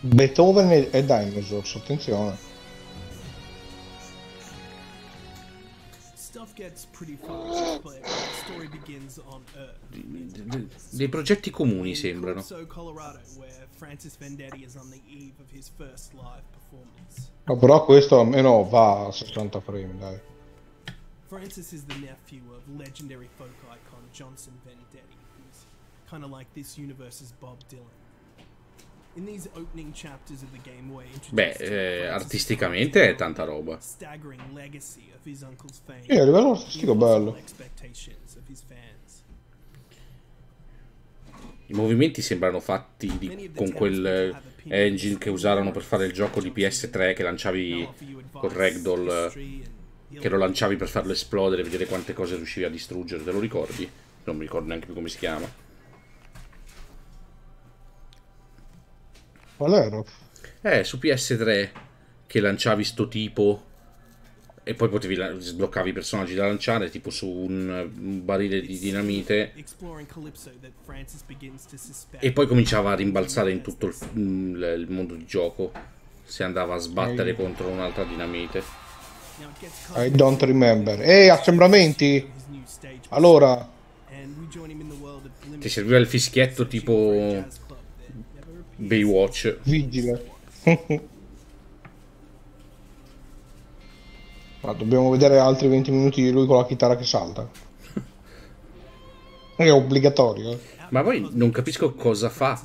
Beethoven e, e Dinosaurs, attenzione. Stuff gets pretty fast, but the story begins on Earth. dei progetti comuni, sembrano. Calypso, Colorado, where Francis Vendetti is on the eve of his first live performance. No, però questo almeno va a 60 frame, dai. Francis is the nephew of legendary folk icon Johnson Vendetti, who's kind of like this universe's Bob Dylan. Beh, eh, artisticamente è tanta roba. Sì, a livello artistico bello. I movimenti sembrano fatti di- con quel eh, engine che usarono per fare il gioco di PS3 che lanciavi col ragdoll, eh, che lo lanciavi per farlo esplodere, vedere quante cose riuscivi a distruggere, te lo ricordi? Non mi ricordo neanche più come si chiama. Qual era? Eh, su PS3 che lanciavi sto tipo e poi potevi la- sbloccavi i personaggi da lanciare tipo su un, un barile di dinamite e poi cominciava a rimbalzare in tutto il, il- il mondo di gioco se andava a sbattere Eh. contro un'altra dinamite. I don't remember. Ehi, assembramenti! new stage Allora. Ti serviva il fischietto tipo Baywatch. vigile. [LAUGHS] Ma dobbiamo vedere altri 20 minuti di lui con la chitarra che salta. [LAUGHS] È obbligatorio. Ma poi non capisco cosa fa.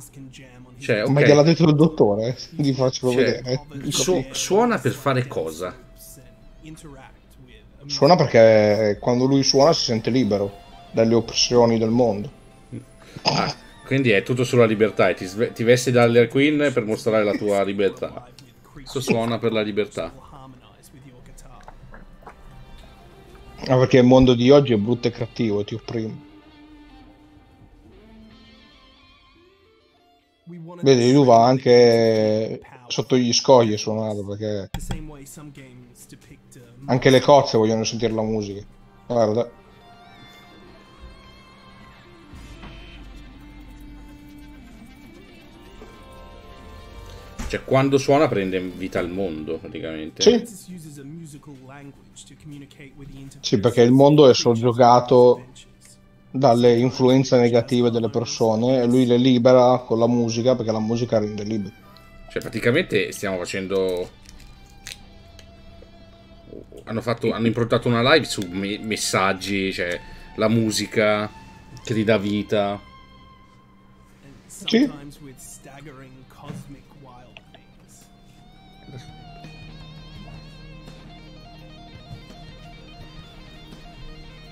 Cioè, ok. Ma gliel'ha detto il dottore [LAUGHS] di farcelo Cioè, vedere. su- suona per fare cosa? Suona perché quando lui suona si sente libero dalle oppressioni del mondo. Ah, quindi è tutto sulla libertà e ti, ti vesti da Harley Quinn per mostrare la tua libertà. Questo suona per la libertà. Ah, perché il mondo di oggi è brutto e cattivo ti opprime. Vedi, lui va anche sotto gli scogli a suonare perché anche le cozze vogliono sentire la musica. Guarda. Cioè, quando suona prende vita al mondo, praticamente. Sì. Sì, perché il mondo è soggiogato dalle influenze negative delle persone e lui le libera con la musica perché la musica rende liberi. Cioè, praticamente stiamo facendo. Hanno, fatto, hanno improntato una live su me- messaggi, cioè la musica che ti dà vita. Sometimes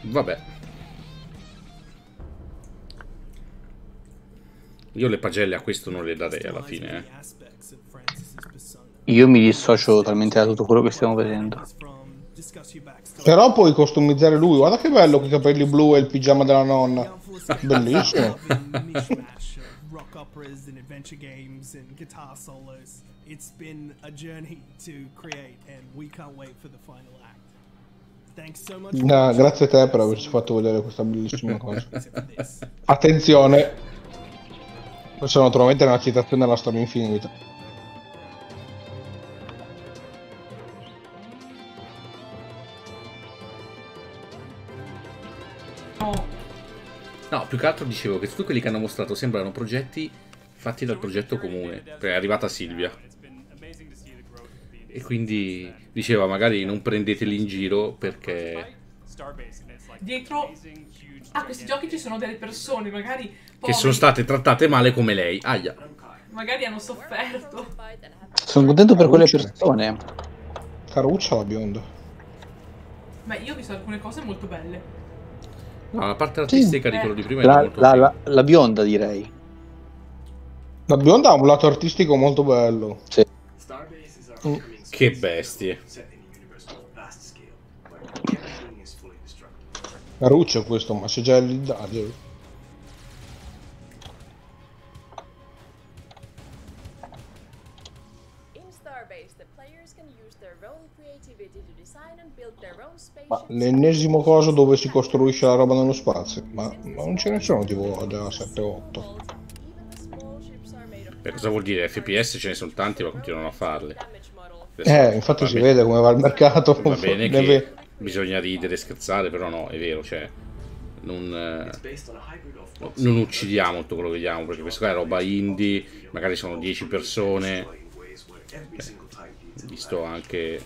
Vabbè. Io le pagelle a questo non le darei alla fine. Eh. Io mi dissocio totalmente da tutto quello che stiamo vedendo. Però puoi customizzare lui, guarda che bello con i capelli blu e il pigiama della nonna. [LAUGHS] Bellissimo. [LAUGHS] No, grazie a te per averci fatto vedere questa bellissima [LAUGHS] cosa. Attenzione! Questa naturalmente è una citazione alla storia infinita. No, più che altro dicevo che tutti quelli che hanno mostrato sembrano progetti fatti dal progetto comune. Perché è arrivata Silvia. E quindi diceva magari non prendeteli in giro perché... Dietro a questi giochi ci sono delle persone, magari Che poveri, sono state trattate male come lei. Aia. magari hanno sofferto. Sono contento per quelle persone. Caruccia la bionda. Ma io ho visto alcune cose molto belle. No, la parte artistica di quello di prima è La, molto... la- la- la bionda direi. La bionda ha un lato artistico molto bello. Sì. Mm. Che bestie. Caruccio questo, ma c'è già il Dario. Ma l'ennesimo coso dove si costruisce la roba nello spazio. Ma, ma non ce ne sono tipo già 7-8. Beh, cosa vuol dire? FPS ce ne sono tanti ma continuano a farle. Eh, infatti va si bene- vede come va il mercato. Va bene Ne che ve- bisogna ridere e scherzare, però no, è vero, cioè... Non, eh, non uccidiamo tutto quello che vediamo, perché questa qua è roba indie, magari sono 10 persone. Eh, visto anche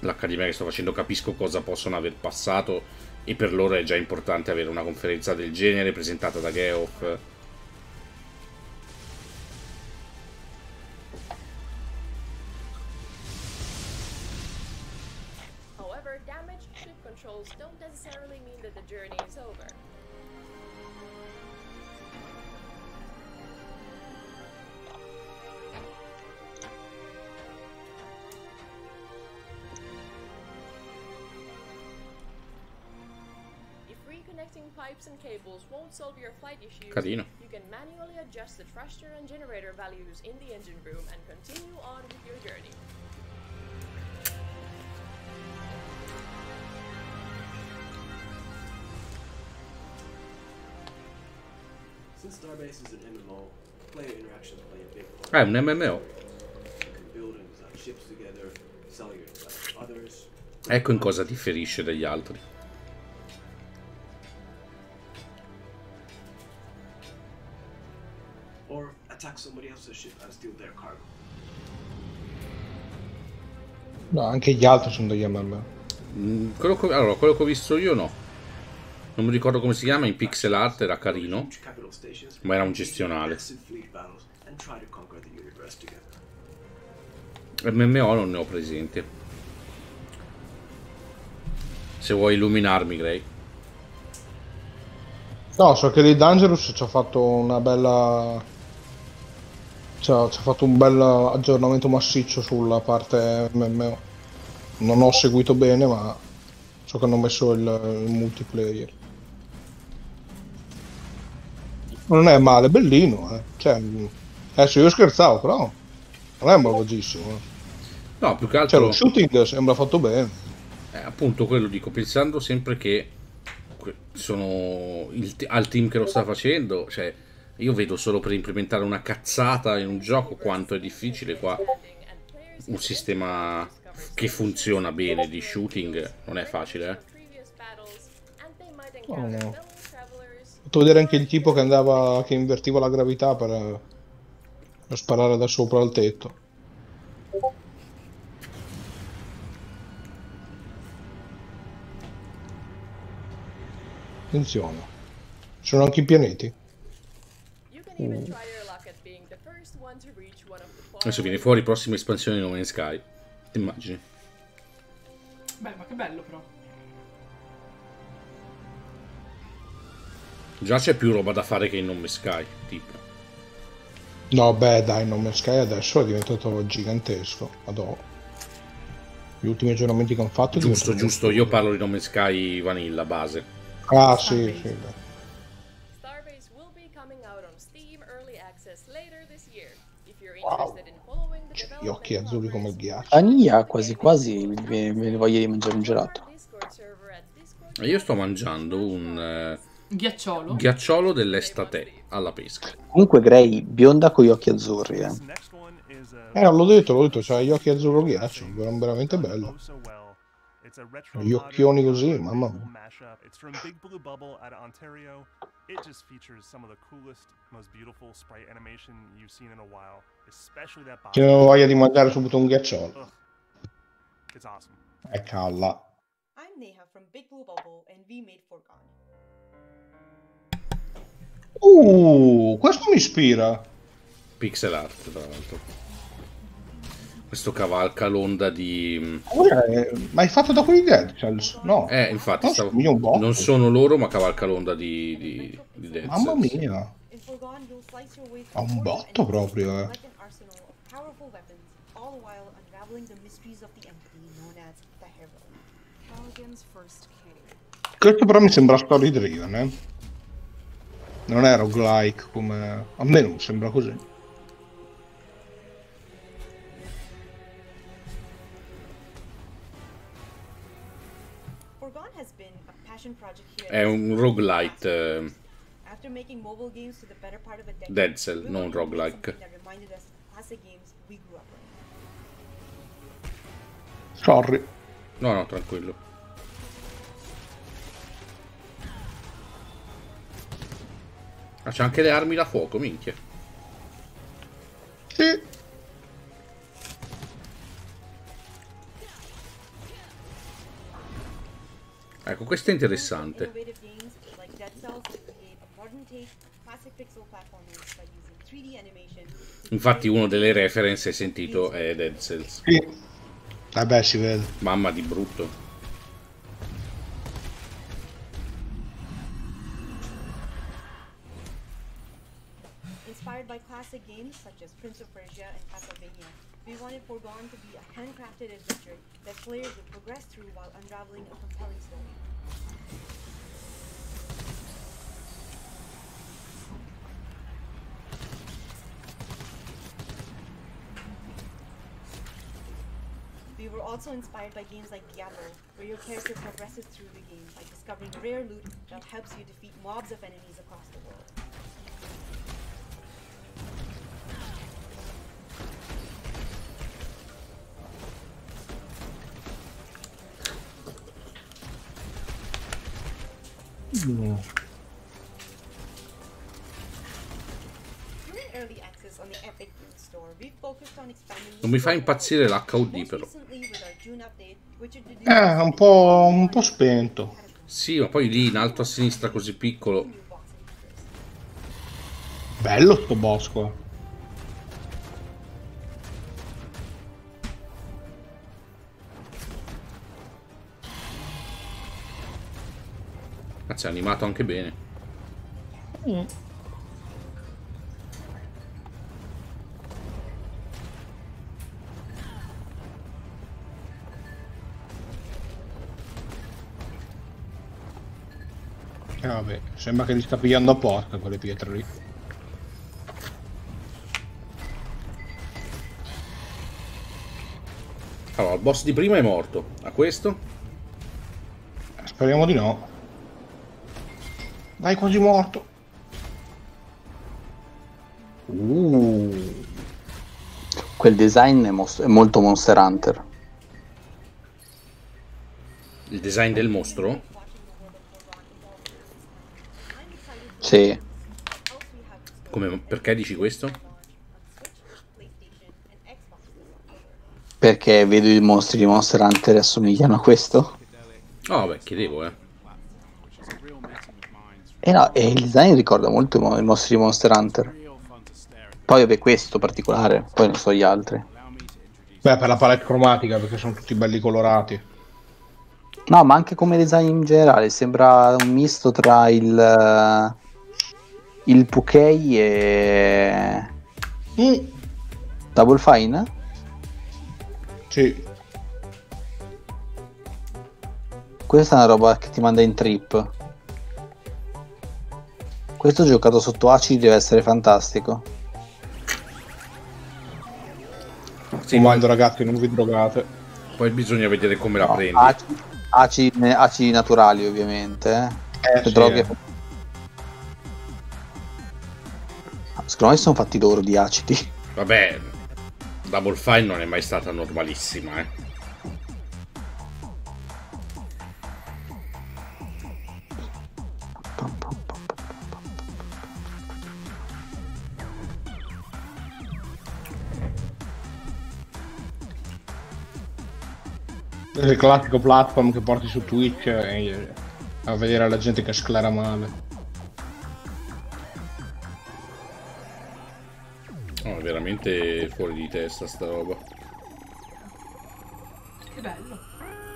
l'accademia che sto facendo, capisco cosa possono aver passato e per loro è già importante avere una conferenza del genere presentata da Geoff. Pipes and cables won't solve your flight issues. Carino. You can manually adjust the thruster and generator values in the engine room and continue on with your journey. Since Starbase is an MMO, player interactions play a big part. Ah, è un MMO. You can build and design ships together, sell your design to others. Ecco in cosa differisce dagli altri. Attack somebody else's ship and steal their cargo. No, anche gli altri sono degli MMO. Mm, Quello che, allora, quello che ho visto io no. Non mi ricordo come si chiama, in pixel art era carino, ma era un gestionale. MMO non ne ho presente. Se vuoi illuminarmi, Gray. No, so che lì Dangerous ci ha fatto una bella. Ci ha, ci ha fatto un bel aggiornamento massiccio sulla parte MMO. Non ho seguito bene, ma so che hanno messo il, il multiplayer. Non è male, bellino, eh. Cioè, adesso io scherzavo, però non è malvagissimo. eh. No, più che Cioè, altro... lo shooting sembra fatto bene. Eh, appunto quello dico, pensando sempre che sono il al team che lo sta facendo, cioè io vedo solo per implementare una cazzata in un gioco quanto è difficile qua un sistema che funziona bene di shooting non è facile, eh. No, no. Ho fatto vedere anche il tipo che andava, che invertiva la gravità per, per sparare da sopra al tetto. Attenzione, ci sono anche i pianeti. The Adesso viene fuori prossima espansione di No Man's Sky. Ti immagini? Beh, ma che bello però. Già c'è più roba da fare che in No Man's Sky, tipo. No, beh, dai, No Man's Sky adesso è diventato gigantesco. Adoro. Gli ultimi aggiornamenti che hanno fatto. Giusto, giusto, io parlo di No Man's Sky Vanilla base. Ah, sì, sì. beh. Wow. the Gli occhi azzurri come il ghiaccio. Vaniglia quasi quasi mi viene voglia di mangiare un gelato. E io sto mangiando un eh, Ghiacciolo. ghiacciolo dell'estate alla pesca. Comunque Gray, bionda con gli occhi azzurri, eh. Eh, l'ho detto, l'ho detto, c'ha gli occhi azzurro ghiaccio, ver- veramente bello. Gli occhioni così, mamma mia. Che non ho voglia di mangiare subito un ghiacciolo. Ugh. It's awesome. E calla. I'm Neha from Big Blue Bubble and we made Forgone. Uh, questo mi ispira. Pixel art, tra l'altro. Questo cavalca l'onda di... Eh, ma è fatto da quelli Dead Cells? No. Eh, infatti, No, stavo- un botto. non sono loro, ma cavalca l'onda di, di, di Dead Mamma mia. Ha un botto proprio, eh. Questo però mi sembra story driven, eh. Non è roguelike come... A me non sembra così. Forgone has been a passion project here. È un roguelite. eh, After making mobile games to the better part of a decade, Dead Cell, we non roguelike. Sorry. No, no, tranquillo. Ah, c'è anche le armi da fuoco, minchia. Sì. Ecco, questo è interessante. Innovative games like Dead Cells that create a modern take classic pixel platformers by using 3D animation to Infatti uno delle reference hai sentito è Dead Cells. Sì. Vabbè, si vede. Mamma di brutto. Inspired by classic games such as Prince of Persia and Castlevania, we wanted Forgone to be a handcrafted adventure that players would progress through while unraveling a compelling story. We were also inspired by games like Diablo, where your character progresses through the game by discovering rare loot that helps you defeat mobs of enemies across the world. During early access on the Epic Non mi fa impazzire l'HUD però. Eh, un po', un po' spento. Sì, ma poi lì in alto a sinistra così piccolo. Bello sto bosco. Cazzo, è animato anche bene. Eh, vabbè, sembra che li sta pigliando a porca quelle pietre lì. Allora, il boss di prima è morto. A questo? Speriamo di no. Dai, quasi morto. Uh. Quel design è, è molto Monster Hunter. Il design del mostro? Sì. Come, perché dici questo? Perché vedo i mostri di Monster Hunter e assomigliano a questo? Oh, vabbè, chiedevo, eh. E no, e il design ricorda molto i mo- i mostri di Monster Hunter. Poi vabbè questo particolare, poi non so gli altri. Beh, per la palette cromatica, perché sono tutti belli colorati. No, ma anche come design in generale, sembra un misto tra il eh, il Pukei e Double Fine? Sì. Questa è una roba che ti manda in trip. Questo giocato sotto acidi deve essere fantastico. Sì, Comando ragazzi, non vi drogate. Poi bisogna vedere come la prendi. Acidi, acidi, acidi naturali ovviamente. Eh. Eh, Le sì, droghe- eh. Secondo me sono fatti loro di acidi. Vabbè, Double Fine non è mai stata normalissima, eh. Il classico platform che porti su Twitch e a vedere la gente che sclera male. Veramente fuori di testa sta roba. Che bello.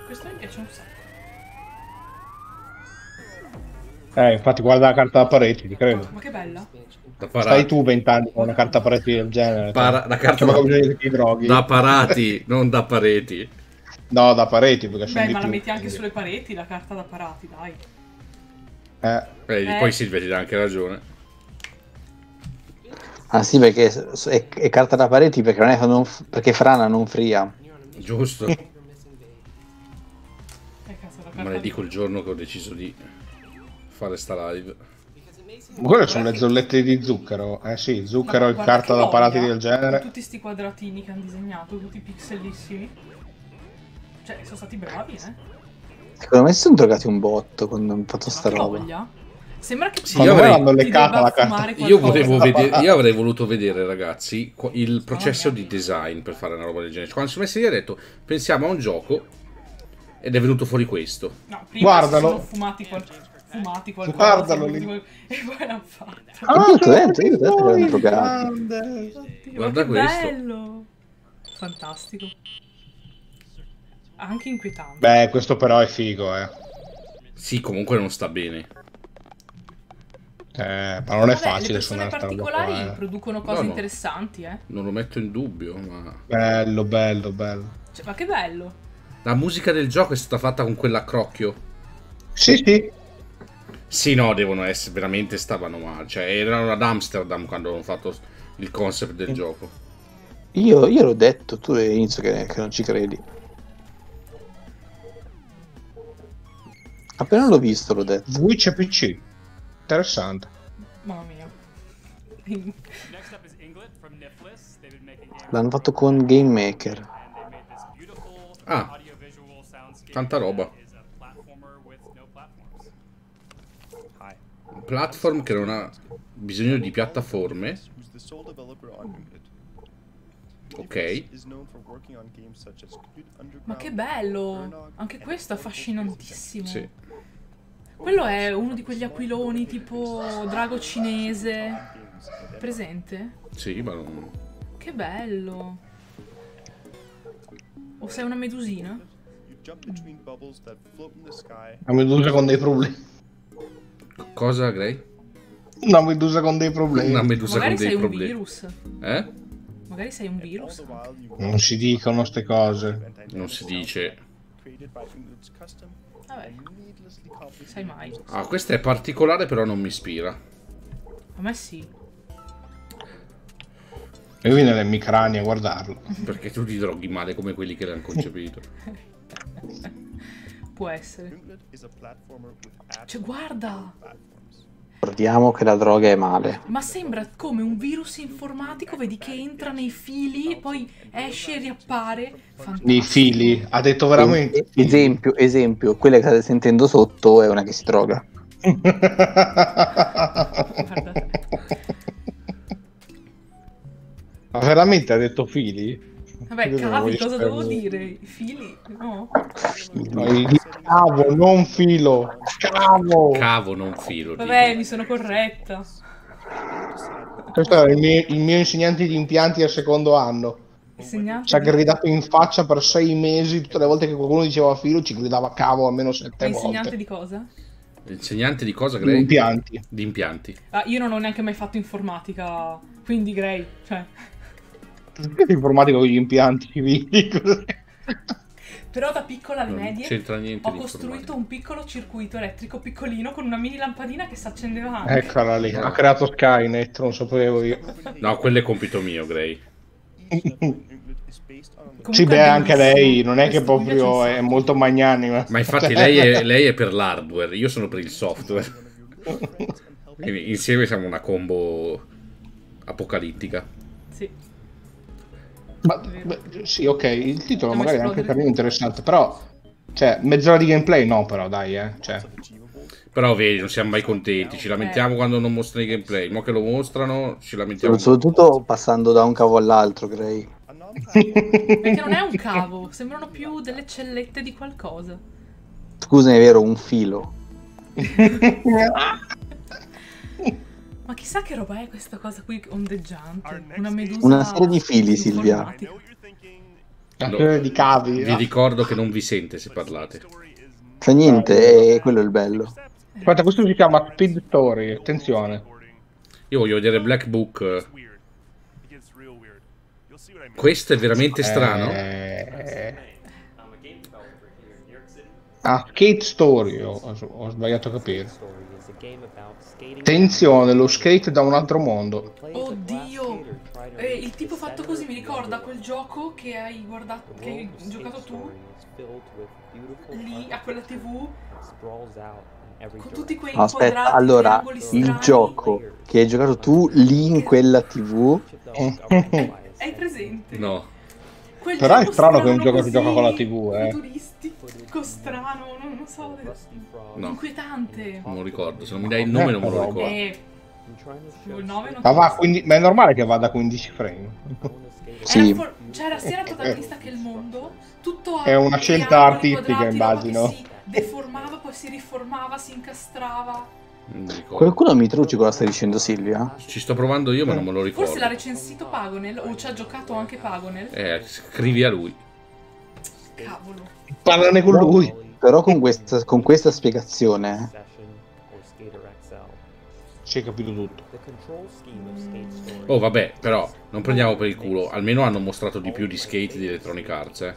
Questo mi piace un sacco. Eh, infatti guarda la carta da pareti, ti credo. Ma che bella. Da Stai tu vent'anni con una carta da pareti del genere. Para- la carta da- droghi? Da parati, non da pareti. No, da pareti, perché sono Beh, di ma la più. metti anche sulle pareti la carta da parati, dai. Eh. Eh. Poi Silvia ti dà anche ragione. Ah sì, perché è, è carta da pareti perché, non è, non perché frana non fria. Giusto. [LAUGHS] Maledico il giorno che ho deciso di fare sta live. Ma quelle sono le zollette di zucchero. Eh sì, zucchero e carta da parati del genere. Tutti sti quadratini che hanno disegnato, tutti pixelissimi. Cioè, sono stati bravi, eh. Secondo me si sono drogati un botto quando hanno fatto sta roba. voglia. Sembra che Sì, io avrei- ti debba fumare Io, qualcosa. volevo vedere, io avrei voluto vedere, ragazzi, il processo di design per fare una roba del genere. Quando si sono messi lì ha detto, pensiamo a un gioco, ed è venuto fuori questo. No, prima Guardalo. si sono fumati, qual- fumati qualcosa. Guardalo lì. E poi l'hanno fatto. Ah, io detto, io detto che erano drogati. Guarda che questo. bello. Fantastico. Anche inquietante. Beh, questo però è figo, eh. Sì, comunque non sta bene. Eh, ma non è Vabbè, facile suonare questa roba Le particolari qua, eh. producono cose no, no. interessanti, eh. Non lo metto in dubbio, ma... Bello, bello, bello. Cioè, ma che bello. La musica del gioco è stata fatta con quell'accrocchio. Sì, sì. Sì, no, devono essere... Veramente stavano male. Cioè, erano ad Amsterdam quando hanno fatto il concept del sì. gioco. Io, io l'ho detto, tu all'inizio che, che non ci credi. Appena l'ho visto l'ho detto. Switch e PC. Interessante. Mamma mia. L'hanno fatto con Game Maker. Ah. Tanta roba. platforms. Platform che non ha bisogno di piattaforme. Ok. Ma che bello! Anche questo è affascinantissimo. Sì. Quello è uno di quegli aquiloni tipo drago cinese. Presente? Sì, ma non... Che bello! O sei una medusina? Una medusa con dei problemi. Cosa, Gray? Una medusa con dei problemi. Una medusa Magari con dei sei un problemi. virus. Eh? Magari sei un virus. Non si dicono ste cose. Non si dice. Vabbè. Sai mai. Ah, questa è particolare, però non mi ispira. A me sì. E quindi nelle micrani a guardarlo. [LAUGHS] Perché tu ti droghi male come quelli che l'hanno concepito. Può essere. Cioè, guarda! Ricordiamo che la droga è male. Ma sembra come un virus informatico, vedi che entra nei fili e poi esce e riappare. Fantastico. Nei fili. Ha detto veramente. E- Esempio, esempio, quella che state sentendo sotto è una che si droga. Ma veramente ha detto fili? Vabbè, cavi, cosa devo dire? I fili? No. Cavo, non filo. Cavo. Cavo, non filo. Vabbè, mi sono corretta. Questo era il mio, il mio insegnante di impianti al secondo anno. Insegnante Ci ha di- gridato in faccia per sei mesi. Tutte le volte che qualcuno diceva filo, ci gridava cavo almeno sette insegnante volte. di cosa? Insegnante di cosa, Di Gray? impianti. Di impianti. Ah, io non ho neanche mai fatto informatica, quindi Gray, cioè... [LAUGHS] Informatico con gli impianti [LAUGHS] civili? Però da piccola alle Non medie ho costruito un piccolo circuito elettrico piccolino con una mini lampadina che si accendeva anche. Eccola lì, ha creato Skynet, non sapevo io. No, quello è compito mio, Gray. Sì, beh, anche lei non è che proprio è molto magnanima. Ma infatti lei è, lei è per l'hardware, io sono per il software. [LAUGHS] Quindi insieme siamo una combo apocalittica. Sì. Ma, beh, sì, ok, il titolo Come magari è anche esplodere. carino interessante, però... Cioè, mezz'ora di gameplay no, però dai, eh. Cioè, Però vedi, non siamo mai contenti, ci lamentiamo quando non mostrano i gameplay. Mo che lo mostrano, ci lamentiamo. Soprattutto passando da un cavo all'altro, Gray. Perché non è un cavo, [LAUGHS] sembrano più delle cellette di qualcosa. Scusa, è vero, un filo. [LAUGHS] Ma chissà che roba è questa cosa qui ondeggiante. Una medusa. Una serie di fili, Silvia. serie di cavi. Vi ricordo che non vi sente se parlate. Fa niente, è quello il bello. Aspetta, questo si chiama Speed Story, attenzione. Io voglio vedere Black Book. Questo è veramente strano. Eh, Ah, Skate Story, ho, ho sbagliato a capire. Attenzione, lo skate da un altro mondo. Oddio! Eh, il tipo fatto così mi ricorda quel gioco che hai guardato, che hai giocato tu lì a quella tv con tutti quei aspetta, quadrati, allora, il gioco che hai giocato tu lì in quella tv [LAUGHS] Hai presente? No. Quel Però è strano che un gioco si gioca con la TV, eh. Futuristico, strano, non, non so, No. inquietante. Non lo ricordo. Se non mi dai il nome non me lo ricordo. Eh, il 9 non Ma va 15 ma è normale che vada a 15 frame. Era for- c'era sia la protagonista che il mondo, tutto a È una scelta artistica, immagino. si deformava, poi si riformava, si incastrava. Qualcuno mi traduce cosa sta dicendo Silvia? Ci sto provando io, ma non me lo ricordo. Forse l'ha recensito Pagonel o ci ha giocato anche Pagonel. Eh, scrivi a lui. Cavolo. Parlane con lui. Però con questa, con questa spiegazione Si è capito tutto. Oh, vabbè, però non prendiamo per il culo. Almeno hanno mostrato di più di skate di Electronic Arts, eh.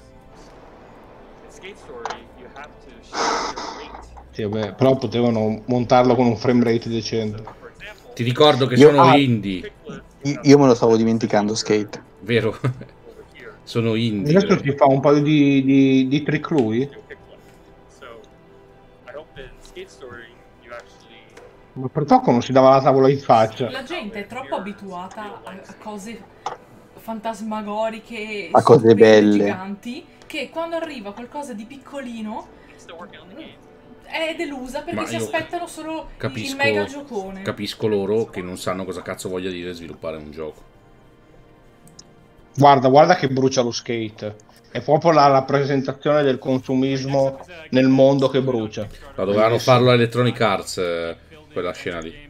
Sì, vabbè, però potevano montarlo con un frame rate decente. Ti ricordo che Io- sono ah, indie, Io me lo stavo dimenticando, Skate. vero? Sono indie. Adesso si fa un paio di, di, di trick lui. Ma per poco non si dava la tavola in faccia. La gente è troppo abituata a, a cose fantasmagoriche A cose belle. giganti che quando arriva qualcosa di piccolino è delusa perché Ma si aspettano solo il Capisco, mega giocone. capisco loro che non sanno cosa cazzo voglia dire sviluppare un gioco. Guarda, guarda che brucia lo skate. È proprio la rappresentazione del consumismo nel mondo che brucia. Ma dovevano farlo a Electronic Arts, eh, quella scena lì.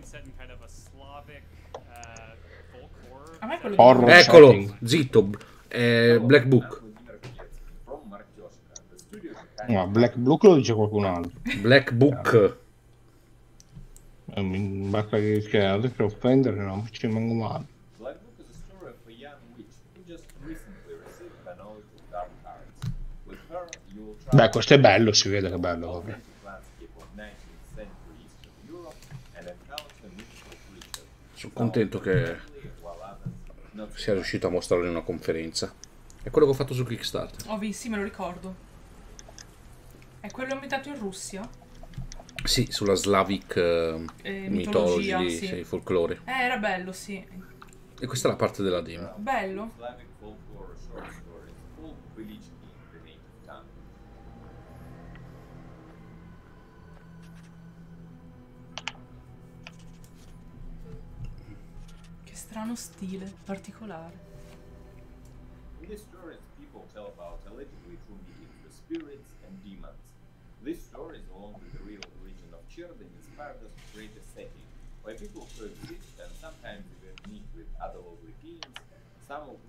Horror Eccolo, setting. zitto, eh, Black Book. No, Black Blue lo dice qualcun altro. Black Book. Eh, basta che sia che offendere, no, ci rimango male. Black Book is a story of a young witch who just recently received the knowledge of dark arts. With her, you will travel Beh, questo è bello, si vede che è bello. proprio. the landscape of 19th century Eastern Europe and encounter mythical creatures. Sono contento che sia riuscito a mostrarlo in una conferenza. È quello che ho fatto su Kickstarter. Ho visto, sì, me lo ricordo. È quello ambientato in Russia? Sì, sulla Slavic eh, Eh, mythology, mitologia, sì. sì, folklore. Eh, era bello, sì. E questa è la parte della demo. Bello. Strano stile, particolare. These stories, people tell about allegedly true meetings with spirits and demons. These stories, along with the real origin of Cherdin, inspired us to create a setting where people coexist and sometimes even meet with other lovely beings, some of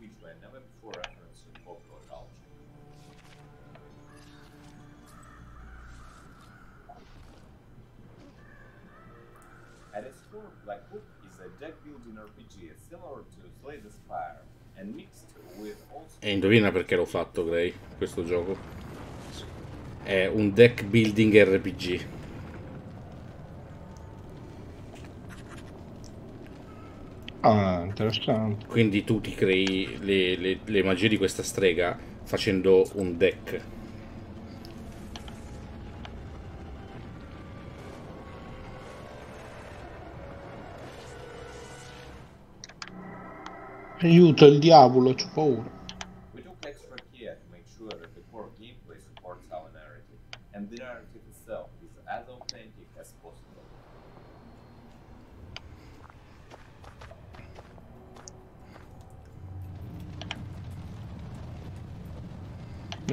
E indovina perché l'ho fatto, Gray, questo gioco. È un deck building RPG. Ah, interessante. Quindi tu ti crei le, le- le magie di questa strega facendo un deck. Aiuto il diavolo, c'ho paura. And the narrative itself is as authentic as possible.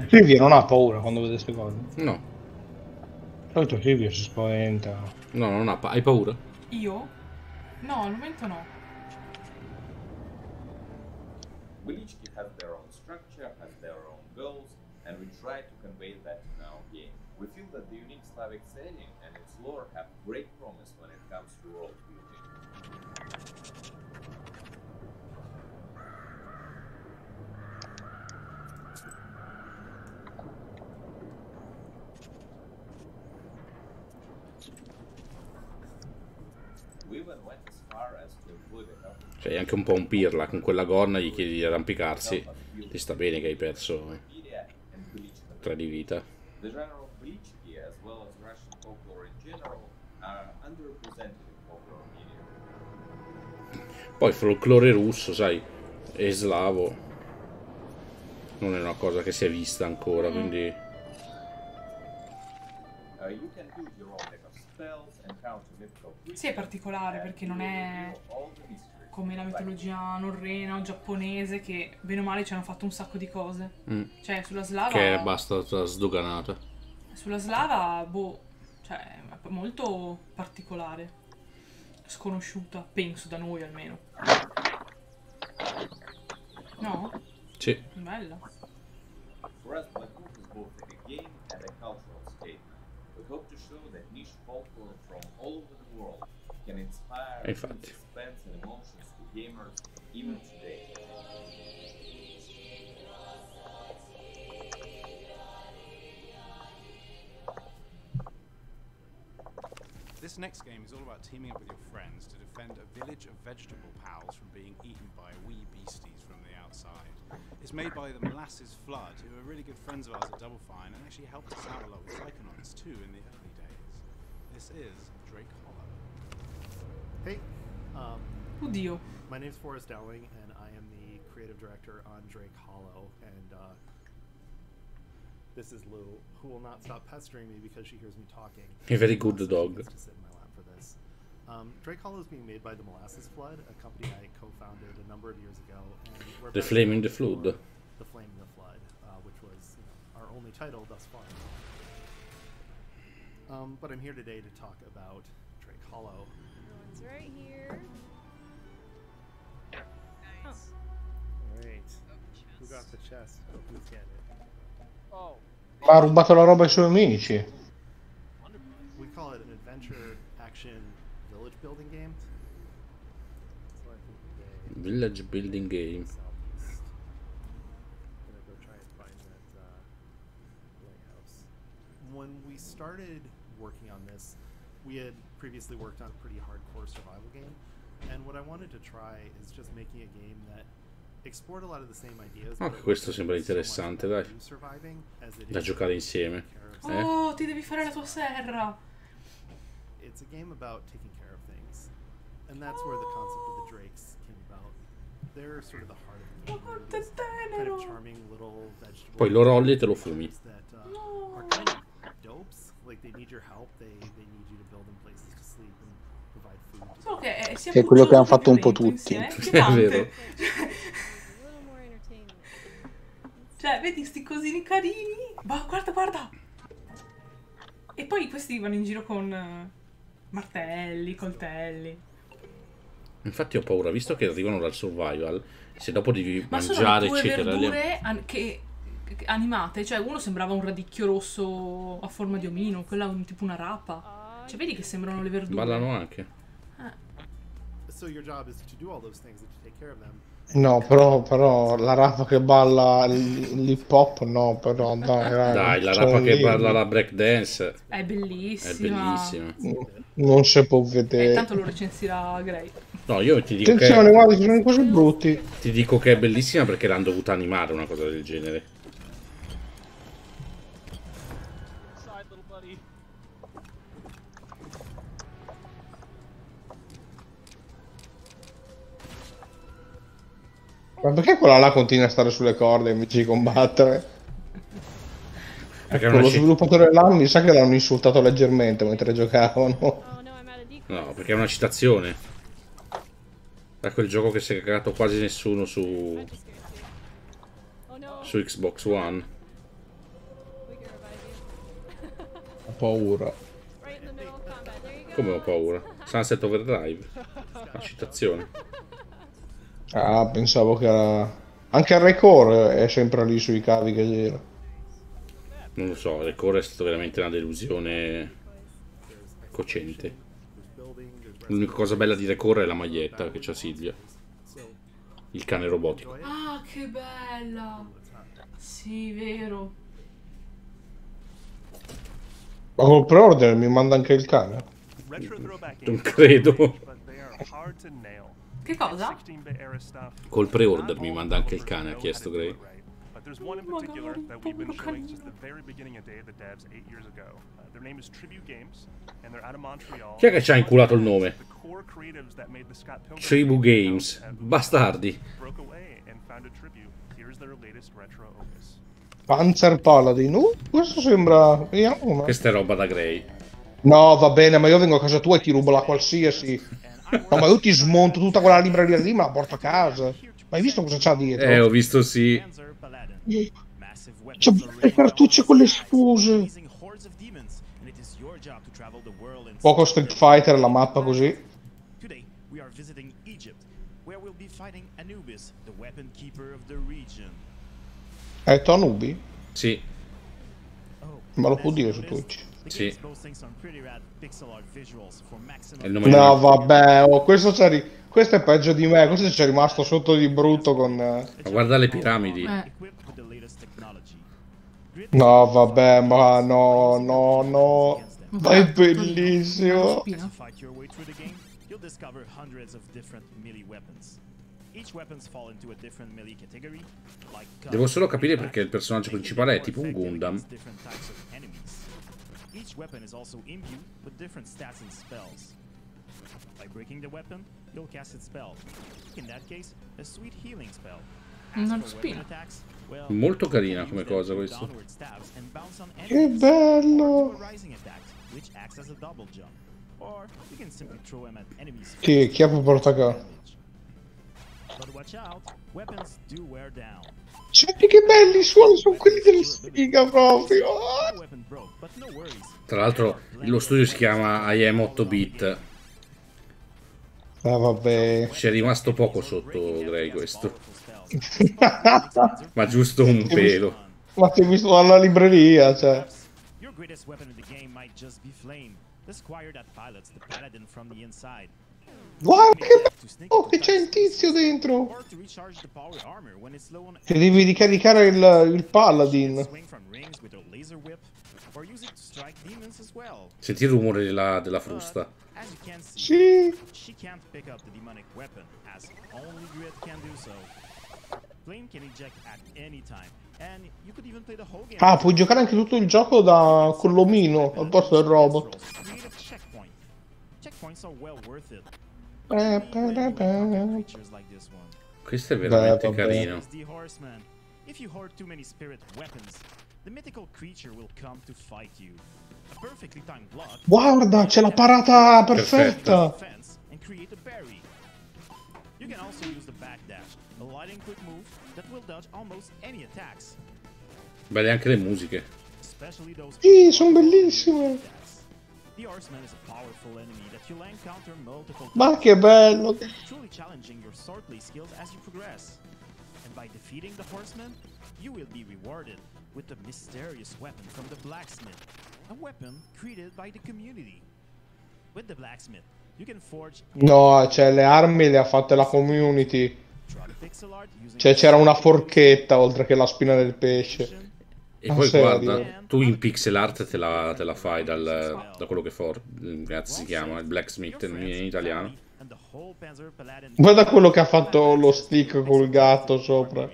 Silvia non ha paura quando vede queste cose. No, Di solito Silvia si spaventa. no, non ha pa- Hai paura? Io? No, al momento no. Velichki has their own structure, has their own goals, and we try to We feel that the unique Slavic setting and its lore have great promise when it comes to world building. Cioè, anche un po' un pirla. Con quella gonna gli chiedi di arrampicarsi. Ti sta bene che hai perso eh, media and Velichki. tre di vita. Velichki, as well as Russian folklore in general, are underrepresented in folklore media. Poi folklore russo, sai, e slavo. Non è una cosa che si è vista ancora, quindi... Uh, Sì, è particolare perché non è come la mitologia norrena o giapponese che bene o male ci hanno fatto un sacco di cose. Mm. Cioè, sulla slava... Che è abbastanza sdoganata. Sulla slava, boh, cioè, è molto particolare. Sconosciuta, penso, da noi almeno. No? Sì. Bella. For us, Black Book is both a game and a cultural statement. We hope to show that niche folklore from all over the world can inspire infatti. suspense and emotions to gamers even today. This next game is all about teaming up with your friends to defend a village of vegetable pals from being eaten by wee beasties from the outside. It's made by the Molasses Flood, who are really good friends of ours at Double Fine and actually helped us out a lot with Psychonauts too in the early days. This is Drake Hollow. Hey, um, Who do you? my name is Forrest Dowling, and I am the creative director on Drake Hollow. And uh, this is Lou, who will not stop pestering me because she hears me talking. A very good So dog. gets sit in my lap for this. Um, Drake Hollow is being made by the Molasses Flood, a company I co-founded a number of years ago. And we're The best Flame in the Flood. The Flame in the Flood, uh, which was you know, our only title thus far. Um, but I'm here today to talk about Drake Hollow. Everyone's right here. Nice. Alright. Who got the chest? Oh, who's getting it? Oh. Ma ha rubato la roba ai suoi amici. We call it an adventure action village building game. Uh. When we started working on this, we had previously worked on a pretty hardcore survival game, and what I wanted to try is just making a game that it questo sembra interessante, dai. Da giocare insieme. Eh? Oh, ti devi fare la tua serra. it's a game about taking care of things, and that's where the concept of the drakes came about. They're sort of the heart of the game. They're these kind of charming little vegetable. Poi lo rolli e te lo fumi. That uh, are kind of dopes. Like they need your help. They they need you to build them places to sleep and provide food. che eh, è Che è quello che hanno fatto un po' tutti. insieme, [LAUGHS] È vero. Cioè, vedi sti cosini carini? Ma guarda, guarda! E poi questi vanno in giro con eh, martelli, coltelli. Infatti ho paura, visto che arrivano dal survival, se dopo devi Ma sono mangiare, le tue eccetera. verdure an- che, animate, cioè uno sembrava un radicchio rosso a forma di omino, quella è un, tipo una rapa. Cioè, vedi che sembrano le verdure. Ballano anche. So your job is to do all those things and to take care of them. No, però, però la rapa che balla l'hip hop, no, però dai, dai, Dai, la c'è rapa che parla la breakdance È bellissima. è bellissima. Non si può E vedere. tanto lo recensirà Gray. No, io ti dico Attenzione, che guarda, ci sono cose brutti. ti dico che è bellissima perché l'hanno dovuta animare una cosa del genere. Ma perché quella là continua a stare sulle corde invece di combattere? Perché Con lo sviluppatore là mi sa che l'hanno insultato leggermente mentre giocavano. No, [LAUGHS] perché è una citazione. Da quel gioco che si è cagato quasi nessuno su. su Xbox One. Ho paura. Come ho paura? Sunset Overdrive. [LAUGHS] Una citazione. Ah, pensavo che era... Anche il record è sempre lì sui cavi che gira. Non lo so, il core è stata veramente una delusione cocente. L'unica cosa bella di Recore è la maglietta che c'ha Silvia. Il cane robotico. Ah, che bella! Sì, vero. Ma col pre-order mi manda anche il cane. Non credo. Che cosa? Col pre-order mi manda anche il cane, ha chiesto Gray. But there's one in particular that we've been showing since the very beginning of Day of the Devs eight years ago. Uh, their name is Tribute Games, and they're out of Montreal. Chi è che ci ha inculato il nome? Tribu game Games. Bastardi. Panzer Paladin. Uh, questo sembra... Vediamo. Questa è roba da Gray. No, va bene, ma io vengo a casa tua e ti rubo la qualsiasi. No, ma io ti smonto tutta quella libreria lì, me la porto a casa. Ma hai visto cosa c'ha dietro? Eh, ho visto sì. C'è le cartucce con le spuse. Poco Street Fighter la mappa così. Hai detto Anubi? Sì. Ma lo può dire su Twitch? Sì. No, vabbè, oh, questo, questo è peggio di me. Questo c'è rimasto sotto di brutto con... eh, Ma guarda le piramidi. Eh. No, vabbè, ma no, no, no. Ma è bellissimo. You'll discover hundreds of different melee weapons. Each weapons fall into a different melee category, like Devo solo capire perché il personaggio principale è tipo un Gundam. Weapon is also imbued with different stats and spells. By breaking the weapon, you'll cast its spell. In that case, a sweet healing spell. Una for spina. weapon attacks, well, Molto carina you can come cosa questo. Che enemies, bello! or do a rising attack, which acts as a double jump. Or you can simply throw them at enemies. Chi, chi ha portato qua? But watch out, weapons do wear down. Senti che belli suoni, sono quelli della sfiga proprio. No Tra l'altro lo studio si chiama IM 8 bit. Ah vabbè. Ci è rimasto poco sotto Grey questo. [LAUGHS] Ma giusto un pelo. Ma ti ho visto dalla libreria, cioè. Your greatest weapon in the game might just be flame, the squire that pilots the paladin from the inside. Guarda che oh, che c'è il tizio dentro. Che devi ricaricare il, il paladin. Senti il rumore della, della frusta. Sì. Ah, puoi giocare anche tutto il gioco da con l'omino al posto del robot. Eh. Questo è veramente Beh, carino. If you hoard too many spirit weapons, the mythical creature will come to fight you. A perfectly timed block Guarda, c'è la parata perfetta. and create a berry. You can also use the backdash, a lightning quick move that will dodge almost any attacks, Belle anche le musiche. especially those Sì, sono bellissime. The horseman is a powerful enemy that you'll encounter multiple Ma che bello. truly challenging your swordplay skills as you progress. And by defeating the horseman, you will be rewarded with the mysterious weapon from the blacksmith, a weapon created by the community. With the blacksmith, you can forge No, cioè le armi le ha fatte la community. Cioè c'era una forchetta oltre che la spina del pesce. E Ah, poi serio? guarda, tu in pixel art te la, te la fai dal, da quello che for, cazzo si chiama, il blacksmith in, in italiano. Guarda quello che ha fatto lo stick col gatto sopra.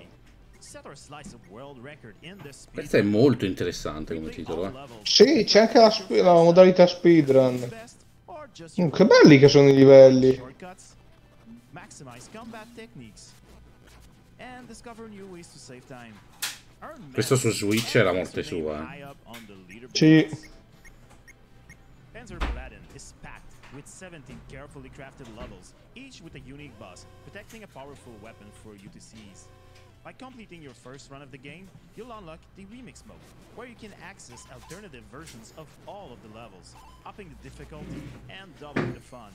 Questo è molto interessante come titolo, eh. Sì, c'è anche la, sp- la modalità speedrun. Mm, che belli che sono i livelli. Questo su Switch è la morte sua, eh. Sì. Panzer Paladin is packed with 17 carefully crafted levels, each with a unique boss, protecting a powerful weapon for seize. By completing your first run of the game, you'll unlock the Remix mode, where you can access alternative versions of all of the levels, upping the difficulty and doubling the fun.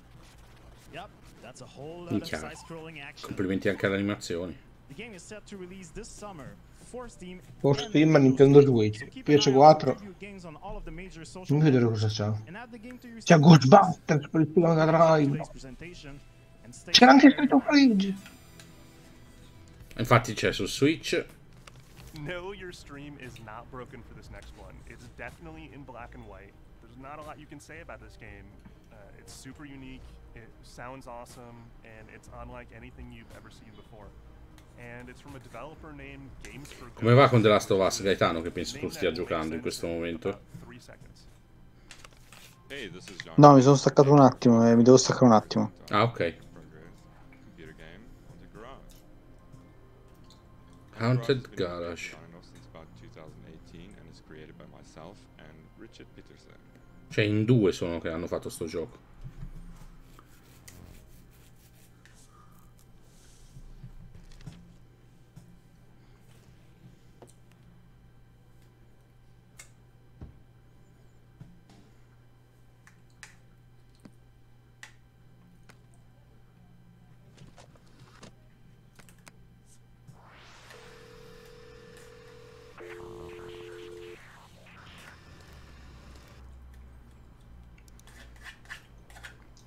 Yep, that's a whole lot of side-scrolling action. Complimenti anche alle animazioni. The game is set to release this summer for Steam For and Steam, Nintendo Switch, so keep an eye out for PS4. preview games on all of the major social Non vedere cosa C'è Steam Ghostbusters per il Mega Drive. C'è anche. Street of Rage. Infatti c'è su Switch. No, your stream is not broken for this next one. It's definitely in black and white. There's not a lot you can say about this game. Uh, it's super unique, it sounds awesome, and it's unlike anything you've ever seen before. And it's from a developer named Games for Good. Come va con The Last of Us, Gaetano, che penso tu stia giocando in questo momento? No, mi sono staccato un attimo, eh, mi devo staccare un attimo. Ah, ok. Richard Peterson. Cioè in due sono che hanno fatto sto gioco.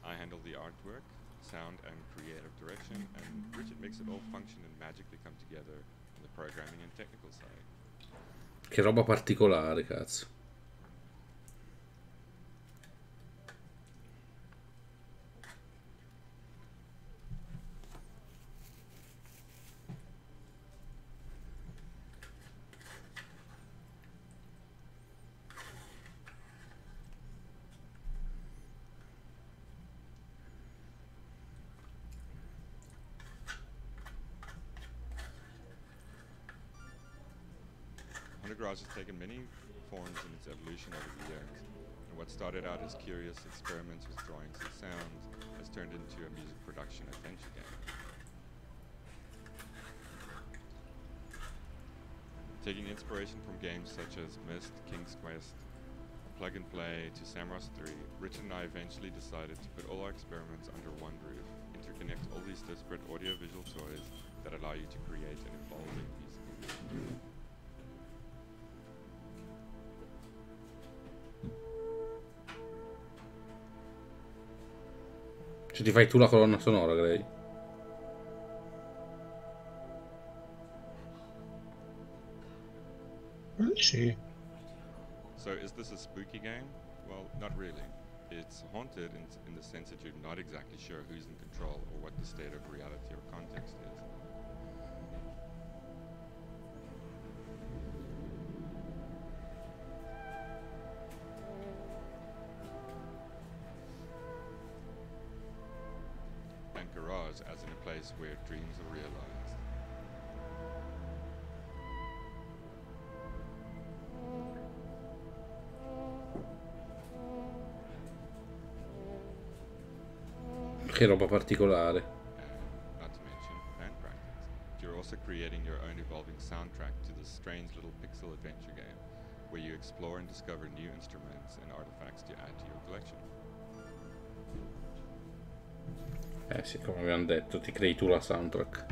I handle the artwork, sound and creative direction, and Richard makes it all function and magically come together on the programming and technical side. Che roba particolare, cazzo. Out experiments with drawings and sounds has turned into a music production adventure game. Taking inspiration from games such as Myst, King's Quest, Plug and Play to Samros 3, Richard and I eventually decided to put all our experiments under one roof, interconnect all these disparate audiovisual toys that allow you to create an evolving musical Cioè ti fai tu la colonna sonora, Gray. Sì. So is this a spooky game? Well, not really. It's haunted in, in the sense that you're not exactly sure who's in control or what the state of reality or context is. And as in a place where dreams are realized. Che roba particolare. Uh, not to mention fan practice. You're also creating your own evolving soundtrack to this strange little pixel adventure game, where you explore and discover new instruments and artifacts to add to your collection. Eh sì, come abbiamo detto, ti crei tu la soundtrack.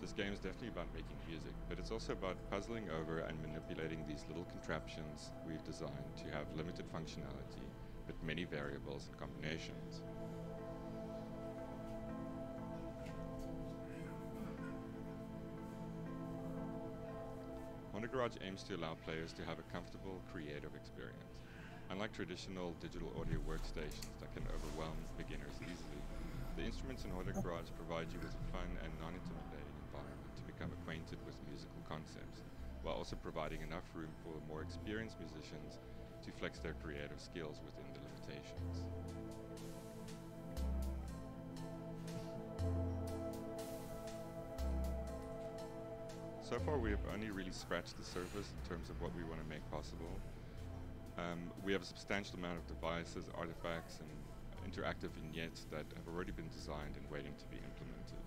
This game is definitely about making music, but it's also about puzzling over and manipulating these little contraptions we've designed to have limited functionality, but many variables and combinations. Honda Garage aims to allow players to have a comfortable, creative experience. Unlike traditional digital audio workstations that can overwhelm beginners easily, the instruments in Honda Garage provide you with a fun and non-intimidating environment to become acquainted with musical concepts, while also providing enough room for more experienced musicians to flex their creative skills within limitations. So far, we have only really scratched the surface in terms of what we want to make possible. Um, we have a substantial amount of devices, artifacts, and interactive vignettes that have already been designed and waiting to be implemented.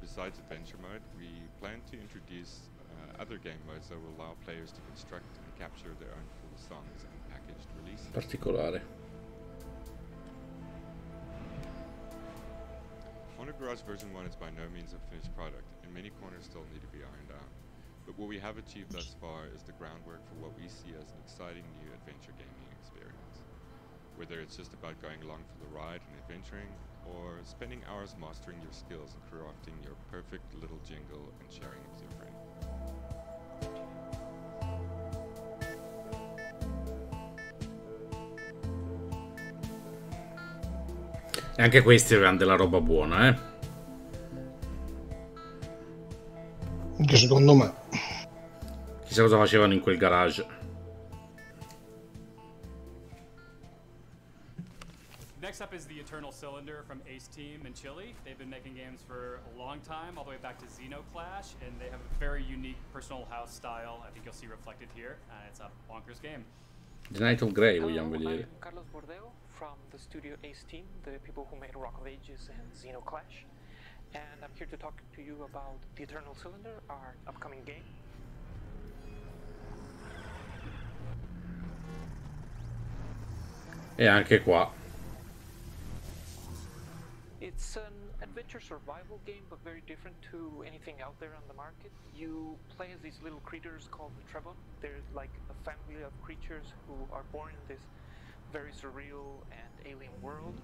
Besides Adventure Mode, we plan to introduce uh, other game modes that will allow players to construct and capture their own full songs and packaged releases. Particolare. Honor Garage version 1 is by no means a finished product, and many corners still need to be ironed out. But what we have achieved thus far is the groundwork for what we see as an exciting new adventure gaming experience. Whether it's just about going along for the ride and adventuring, or spending hours mastering your skills and crafting your perfect little jingle and sharing it with your friends. E anche questi avevano della roba buona, eh. Anche secondo me. Chissà cosa facevano in quel garage. Next up is the Eternal Cylinder from Ace Team in Chile. They've been making games for a long time, all the way back to Xenoclash, and they have a very unique personal house style. I think you'll see reflected here. Uh, it's a bonkers game. The Night of Grey Hello, vogliamo vedere. I'm Carlos Bordeo from the studio Ace Team, the people who made Rock of Ages and Xenoclash. And I'm here to talk to you about The Eternal Cylinder, our upcoming game. E anche qua. It's an adventure survival game, but very different to anything out there on the market. You play as these little creatures called the Trevon. They're like a family of creatures who are born in this very surreal and alien world.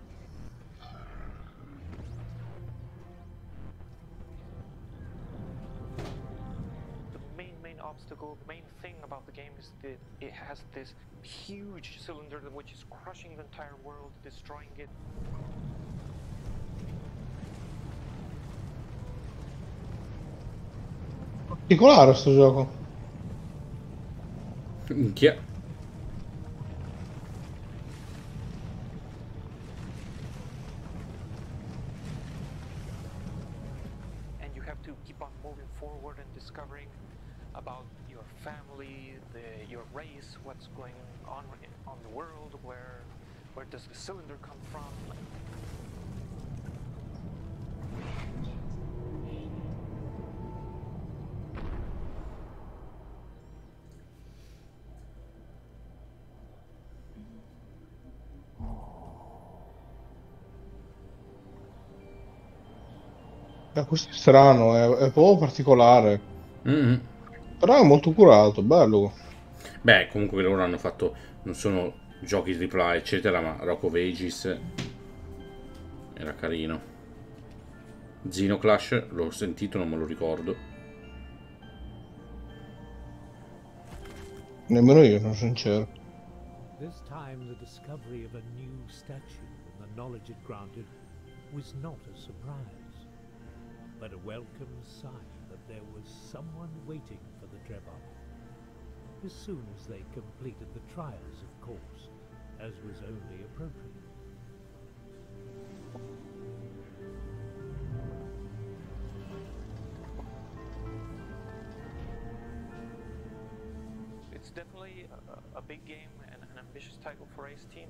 The main, main obstacle, the main thing about the game is that it has this huge cylinder which is crushing the entire world, destroying it. Particolare sto gioco. Minchia. and you have to keep on moving forward and discovering about your family, the, your race, what's going on in- on the world, where where does the cylinder come from? Questo è strano, è, è proprio particolare. Mhm. Però è molto curato, bello. Beh, comunque loro hanno fatto. Non sono giochi AAA, eccetera, ma Rock of Ages era carino. Xenoclash, l'ho sentito, non me lo ricordo. Nemmeno io, sono sincero. This time, the discovery of a new statue and the knowledge it granted was not a surprise, but a welcome sign that there was someone waiting for the Drebon. As soon as they completed the trials, of course, as was only appropriate. It's definitely a, a big game and an ambitious title for Ace Team.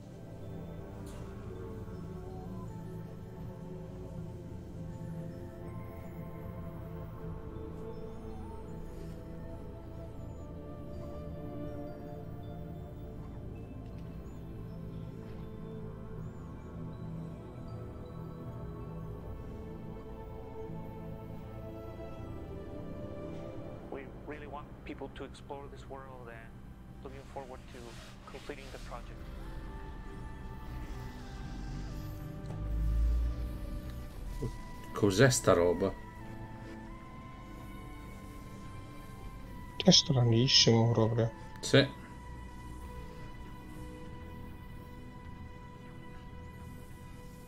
People to explore this world and looking forward to completing the project. Cos'è sta roba? È stranissimo proprio. Sì.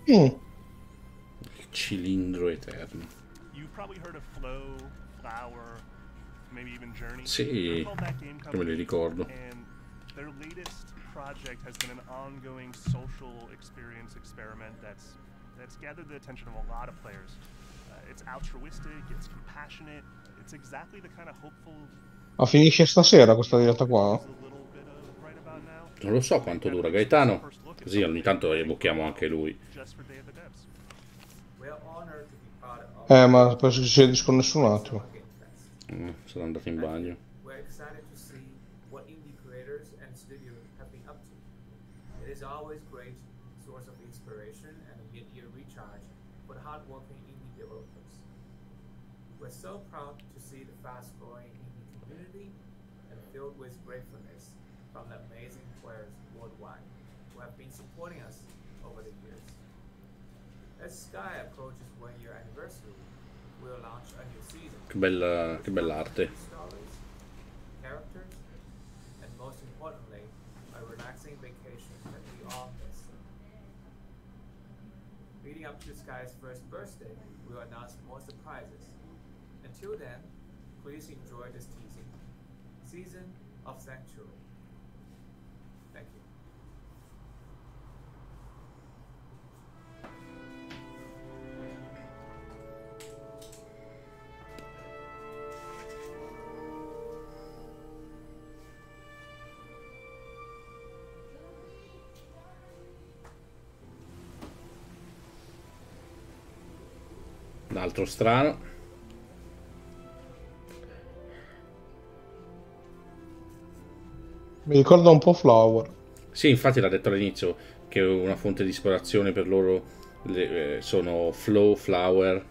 Mm. Il cilindro eterno. You've probably heard of Flow, Flower. Sì, come li ricordo. Their latest project has been an ongoing social experience experiment that's that's gathered the attention of a lot of players. Uh, it's altruistic, it's compassionate, it's exactly the kind of hopeful Ma finisce stasera questa diretta qua? Non lo so quanto dura Gaetano. Così ogni tanto evochiamo anche lui. Eh, ma penso che si sia disconnesso Mm, andato in bagno. We're excited to see what indie creators and studios have been up to. It is always a great source of inspiration and a mid-year recharge for the hardworking indie developers. We're so proud to see the fast-growing indie community and filled with gratefulness from the amazing players worldwide who have been supporting us over the years. As Sky approaches one year anniversary, Che bella, che bella arte. stories, characters, and most importantly, a relaxing vacation that we all. Leading up to Sky's first birthday, we'll announce more surprises. Until then, please enjoy this teasing. Season of Sanctuary. Altro strano. Mi ricorda un po' Flower. Sì, infatti l'ha detto all'inizio che una fonte di ispirazione per loro le- eh, sono Flow, Flower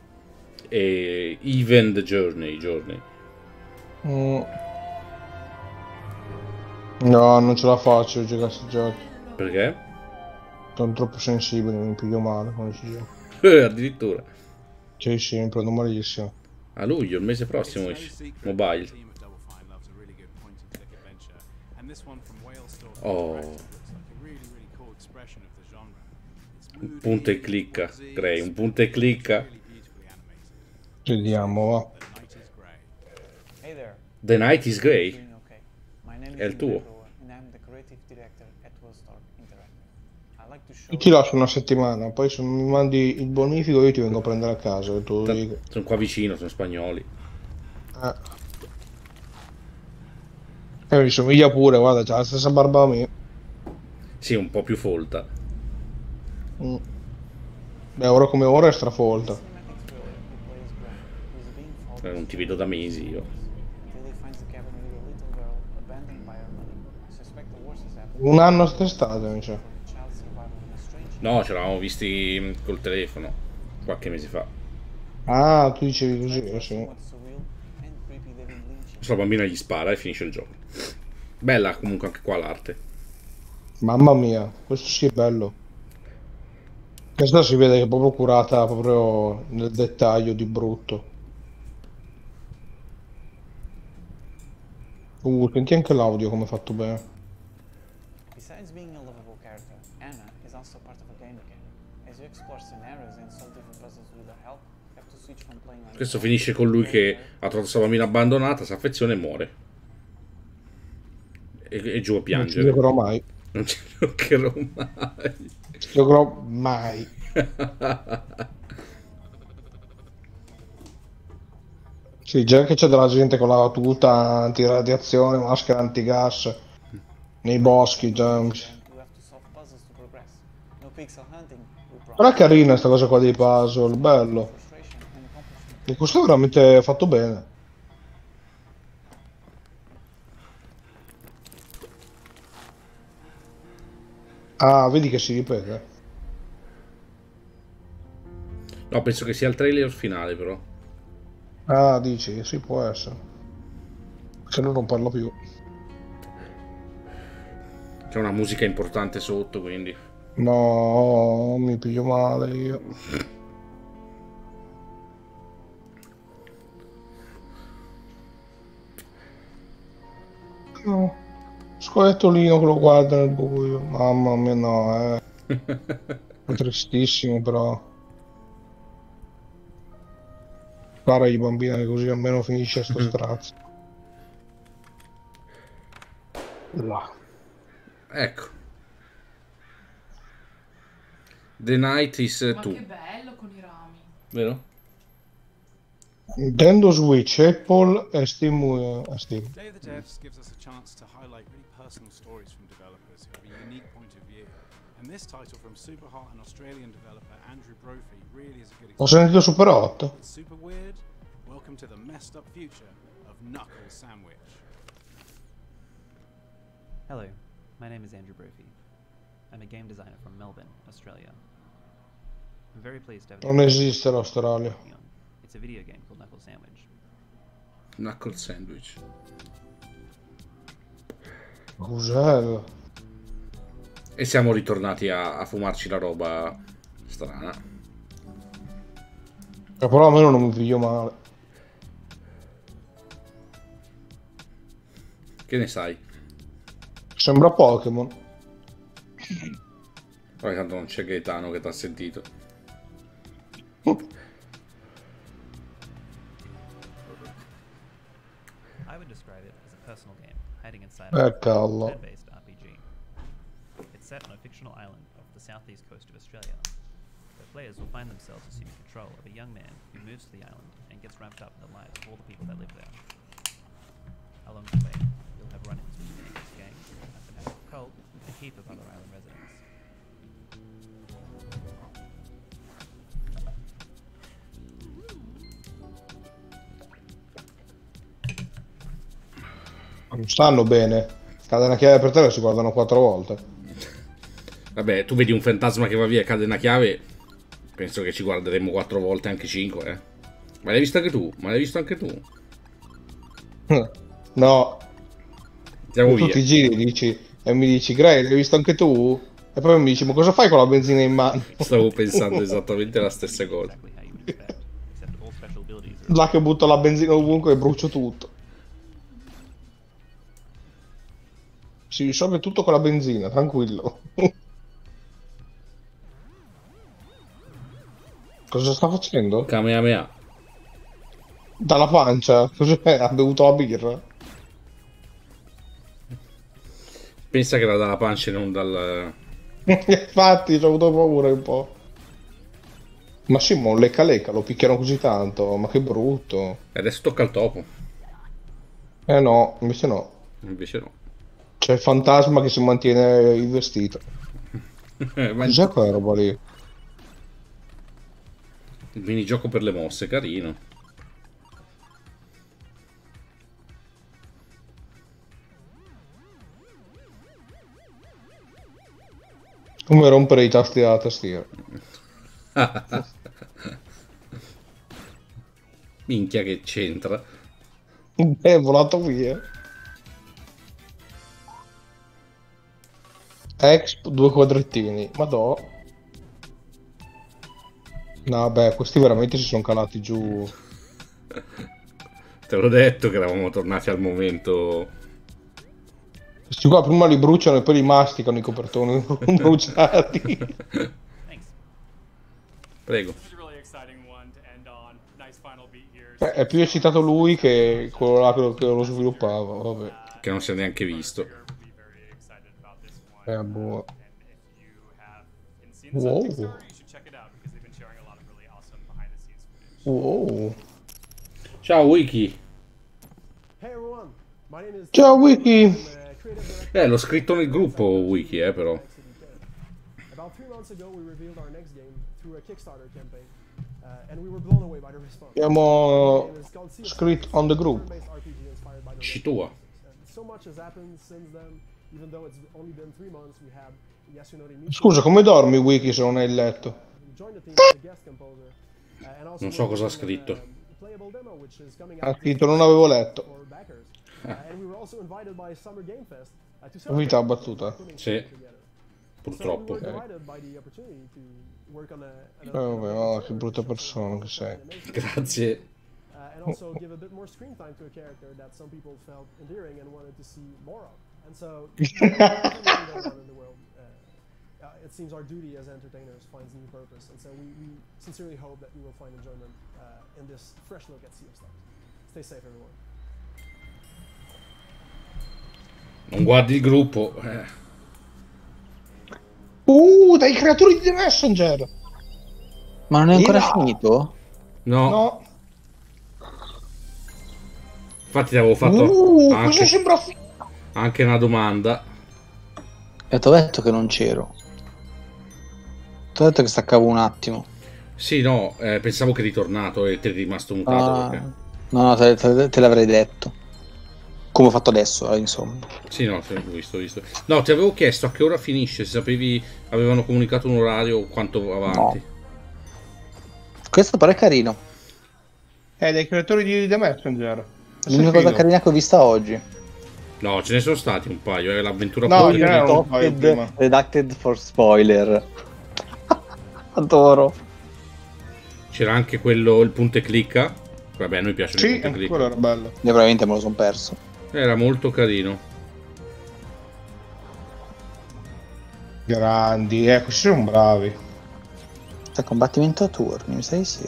e Even the Journey. Journey. Mm. No, non ce la faccio a giocare a questi giochi. Perché? Sono troppo sensibile, mi piglio male quando ci gioco. [LAUGHS] Addirittura. Sì, sì, mi prendo malissimo. A luglio, il mese prossimo esce. Mobile. Oh. Un punto e clicca. Grey, un punto e clicca. Vediamo, va. The Night is Grey. È il tuo. Nico and I'm the creative director at Willstorm Interactive. I like to show Io ti lascio una settimana, poi se mi mandi il bonifico io ti vengo a prendere a casa. Sono qua vicino, sono spagnoli. Eh. Eh, mi somiglia pure, guarda, c'ha la stessa barba mia. Sì, un po' più folta. Mm. Beh, ora come ora è strafolta. Eh, Non ti vedo da mesi io. Un anno a quest'estate, mi sa. Child survival in a strange No, ce l'avevamo visti mm, col telefono qualche mese fa. Ah, tu dicevi così, lynching. La bambina gli spara e finisce il gioco. Bella comunque anche qua l'arte. Mamma mia, questo sì è bello. Questa si vede che è proprio curata proprio nel dettaglio di brutto. Uh, senti anche l'audio come è fatto bene. Questo finisce con lui che ha trovato questa bambina abbandonata, si affeziona e muore. E, e giù a Non ci piangere. giocherò mai. Non ci [LAUGHS] giocherò mai. Ci giocherò mai. Sì, già che c'è della gente con la tuta antiradiazione, maschera antigas nei boschi, già... Però è carina sta cosa qua dei puzzle, bello. E questo è veramente fatto bene. Ah, vedi che si ripete. No, penso che sia il trailer finale però. Ah, dici, sì, può essere. Se no non parlo più. C'è una musica importante sotto, quindi. No, mi piglio male io. No. Scolettolino che lo guarda nel buio. Mamma mia, no, eh. È [LAUGHS] tristissimo, però. Spara i bambini che così almeno finisce sto [LAUGHS] strazzo. Là. Ecco. The Night is Ma tu. che bello con i rami. Vero? Nintendo Switch, Apple e Steam. eh, Steam. Day of the Devs gives us a chance to highlight really personal stories from developers who have a unique point of view. And this title from super hot and Australian developer Andrew Brophy really is a good Ho sentito Super 8. It's super weird. Welcome to the messed up future of Knuckles Sandwich. Hello, my name is Andrew Brophy. I'm a game designer from Melbourne, Australia. I'm very pleased to have Non esiste l'Australia. It's a video game called Knuckle Sandwich. Knuckle Sandwich. Cos'è? E siamo ritornati a, a fumarci la roba strana. Eh, Però almeno non mi piglio male. Che ne sai? Sembra Pokémon. Poi tanto non c'è Gaetano che ti ha sentito. [LAUGHS] hiding inside a cavolo. turn-based RPG. It's set on a fictional island off the southeast coast of Australia. The players will find themselves assuming control of a young man who moves to the island and gets wrapped up in the lives of all the people that live there. Along the way, you'll have run-ins with the Angus a fanatic cult, and a heap of other island residents. Non stanno bene. Cade una chiave per terra e si guardano quattro volte. Vabbè, tu vedi un fantasma che va via e cade una chiave. Penso che ci guarderemo quattro volte, anche cinque, eh. Ma l'hai visto anche tu? Ma l'hai visto anche tu? [LAUGHS] No. Andiamo tu via. ti giri dici, e mi dici, Gray, l'hai visto anche tu? E poi mi dici, ma cosa fai con la benzina in mano? Stavo [LAUGHS] pensando esattamente la stessa cosa. Là che butto la benzina ovunque e brucio tutto. Si risolve tutto con la benzina, tranquillo. [LAUGHS] Cosa sta facendo? Kamehameha. Dalla pancia? Cos'è? Ha bevuto la birra? Pensa che era dalla pancia e non dal... [LAUGHS] Infatti, ho avuto paura un po'. Ma sì, ma lecca lecca, lo picchiano così tanto, ma che brutto. E adesso tocca al topo. Eh no, invece no. Invece no. C'è il fantasma che si mantiene il vestito. Ma Cos'è quella roba lì? Il minigioco per le mosse, carino. Come rompere i tasti della tastiera. [LAUGHS] Minchia che c'entra. È volato via. Exp, due quadrettini. Madò. No, beh, questi veramente si sono calati giù. [LAUGHS] Te l'ho detto che eravamo tornati al momento. Questi qua prima li bruciano e poi li masticano i copertoni [LAUGHS] bruciati. Prego. Eh, È più eccitato lui che quello là che lo sviluppava. Vabbè. Che non si è neanche visto. Eh, boh. Wow. Wow. Ciao Wiki. Ciao Wiki. Eh, l'ho scritto nel gruppo Wiki, eh, però. About three months ago, we revealed our next game through a Kickstarter campaign, uh, and we were blown away by the response. Abbiamo scritto on the group. Citua. So much has happened since then. Scusa, come dormi Wiki se non hai il letto? Uh, Non so cosa ha scritto. a playable demo, which is coming Ha scritto non avevo letto. [LAUGHS] Uh, Fest uh, la battuta? Sì. Purtroppo. a, Eh, vabbè, oh, che brutta persona che sei. Grazie. uh, and also give a bit more screen time to a character that some people felt endearing and wanted to see more of. And so, [LAUGHS] uh, uh, it seems our duty as entertainers finds new purpose. And so, we, we sincerely hope that you will find enjoyment uh, in this fresh look at Sea of Stars. Stay safe, everyone. Non guardi il gruppo. Eh. Uh, dai creatori di The Messenger. Ma non è ancora Ila. finito? No. No. Infatti ti avevo fatto Uh, anche, questo sembra fi- anche una domanda. E ti ho detto che non c'ero. Ti ho detto che staccavo un attimo. Sì, no, eh, pensavo che eri tornato e ti eri rimasto mutato. Ah, perché- no, no, te, te- te l'avrei detto. Come ho fatto adesso, eh, insomma. Sì, no, visto, ho visto. No, ti avevo chiesto a che ora finisce, se sapevi, avevano comunicato un orario o quanto avanti. Questo però è carino. È dei creatori di The Messenger. L'unica cosa carina che ho vista oggi. No, ce ne sono stati un paio, è l'avventura No, paio Redacted, prima. redacted for spoiler. [LAUGHS] Adoro. C'era anche quello, il punto e clicca. Vabbè, a noi i Sì, e anche clicca. quello era bello. Io probabilmente me lo sono perso. Era molto carino. Grandi, eh, questi sono bravi. C'è combattimento a turni, mi sa di sì.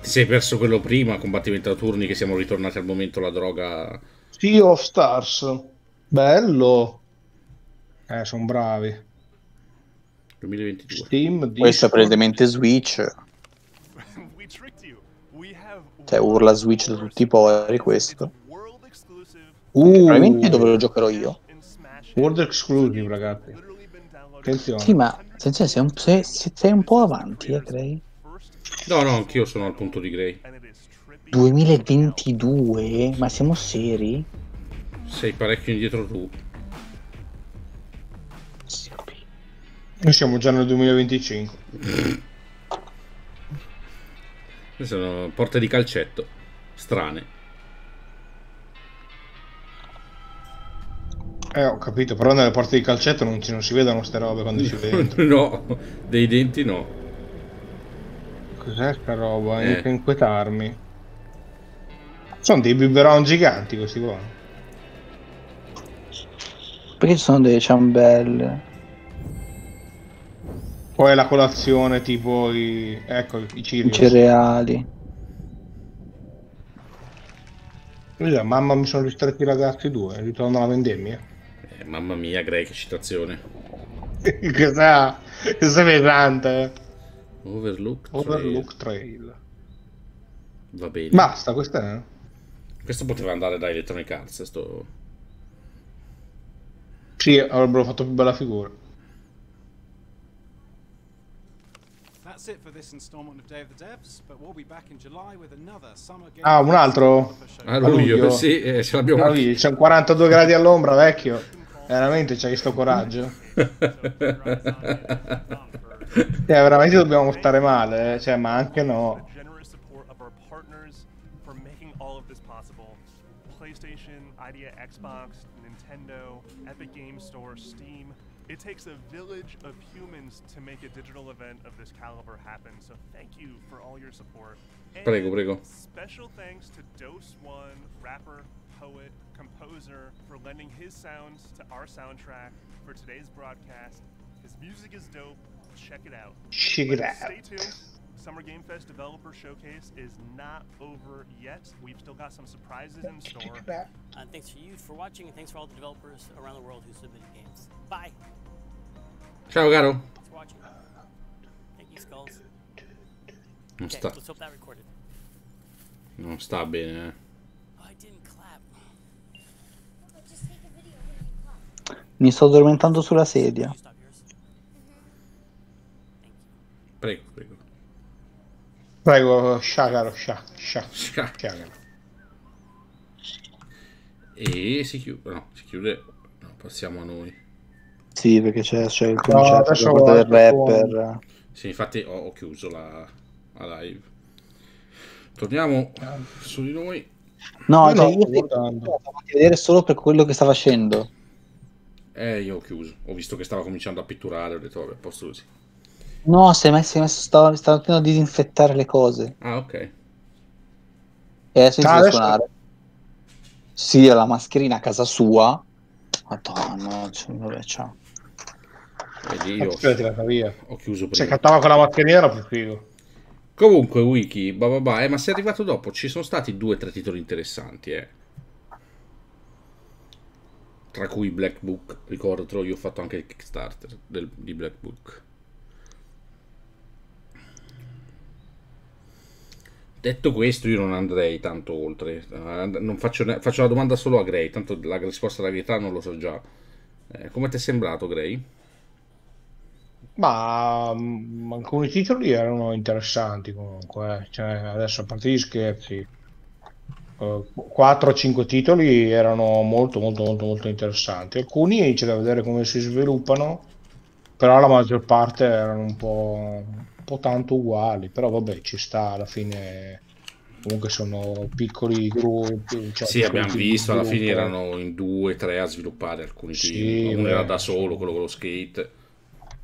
Ti sei perso quello prima, combattimento a turni, che siamo ritornati al momento la droga. Sea of Stars. Bello. Eh, sono bravi. 2022. Steam, Questo palesemente Switch. Cioè, urla Switch da tutti i pori questo. Uh, Probabilmente dove lo giocherò io. World Exclusive, ragazzi. Attenzione. Sì, ma attenzione, sei un, sei, sei un po' avanti, eh, Gray. No, no, anch'io sono al punto di Grey. 2022? Ma siamo seri? Sei parecchio indietro tu. Noi siamo già nel 2025. Queste sono porte di calcetto. Strane. Eh, ho capito, però nelle porte di calcetto non, ci- non si vedono ste robe quando ci vedo. [LAUGHS] no, dei denti no. Cos'è sta roba? Eh. Inizia a inquietarmi. Sono dei biberon giganti questi qua. Perché sono delle ciambelle? Poi la colazione tipo i... Ecco, i I cereali. Scusa, mamma mi sono ristretti i ragazzi due, ritorno alla vendemmia. Eh, mamma mia, Grey, che citazione. [LAUGHS] Questa è pesante. Overlook, Overlook Trail. Va bene. Basta, questa è. Questo poteva andare da Electronic Arts. Sto... Sì, avrebbero fatto più bella figura. Ah, un altro? A luglio, sì, eh, ce l'abbiamo Ah, anche. vedi, C'è 42 gradi all'ombra, vecchio. Veramente c'hai sto coraggio. Cioè, [LAUGHS] veramente dobbiamo stare male, eh. cioè, ma anche no. Xbox, Nintendo, Epic Games Store, Steam. It takes a village of humans to make a digital event of this caliber happen. So thank you for all your support. And Prego, prego. Special thanks to Dose One, rapper, poet, composer, for lending his sounds to our soundtrack for today's broadcast. His music is dope. Check it out. Check it out. Stay tuned. Summer Game Fest Developer Showcase is not over yet. We've still got some surprises in store. Uh, thanks for you for watching, and thanks for all the developers around the world who submitted games. Bye. Ciao, caro. Thanks for watching. Thank you, Skulls. Non okay, sta, let's hope that recorded. non sta bene. Oh, I didn't clap. Mi sto addormentando sulla sedia. Prego, prego. Prego, sciagaro, scia, scia, sciagaro. E si chiude. No, si chiude. No, passiamo a noi. Sì, perché c'è, c'è il No, concerto adesso quello del rapper. Sì, infatti ho, ho chiuso la, la live. Torniamo su di noi. No, Io cioè no, io stavo a vedere solo per quello che sta facendo. Eh, io ho chiuso. Ho visto che stava cominciando a pitturare. Ho detto, vabbè, posto così. No, si è messo, si è messo stava mettendo a disinfettare le cose. Ah, ok. E adesso inizia Ah, a adesso- suonare. Sì, ha la mascherina a casa sua. Madonna, cioè, vabbè, ciao. Vedi, io via. ho chiuso Se prima. cattava con la mascherina era più figo. Comunque, Wiki, bah, bah, bah, eh, ma sei arrivato dopo. Ci sono stati due o tre titoli interessanti, eh. Tra cui Black Book. Ricordo, io ho fatto anche il Kickstarter del- di Black Book. Detto questo, io non andrei tanto oltre. Eh, faccio, ne- faccio la domanda solo a Gray, tanto la risposta alla verità non lo so già. Eh, come ti è sembrato, Gray? Ma mm, alcuni titoli erano interessanti comunque. eh. Cioè, adesso a parte gli scherzi, 4-5 titoli erano molto molto molto molto interessanti. Alcuni c'è da vedere come si sviluppano, però la maggior parte erano un po', po' tanto uguali. Però vabbè, ci sta alla fine. Comunque sono piccoli gruppi. cioè Sì, abbiamo visto, alla fine erano in due, tre a sviluppare alcuni Sì, team. Uno era da solo, quello con lo skate.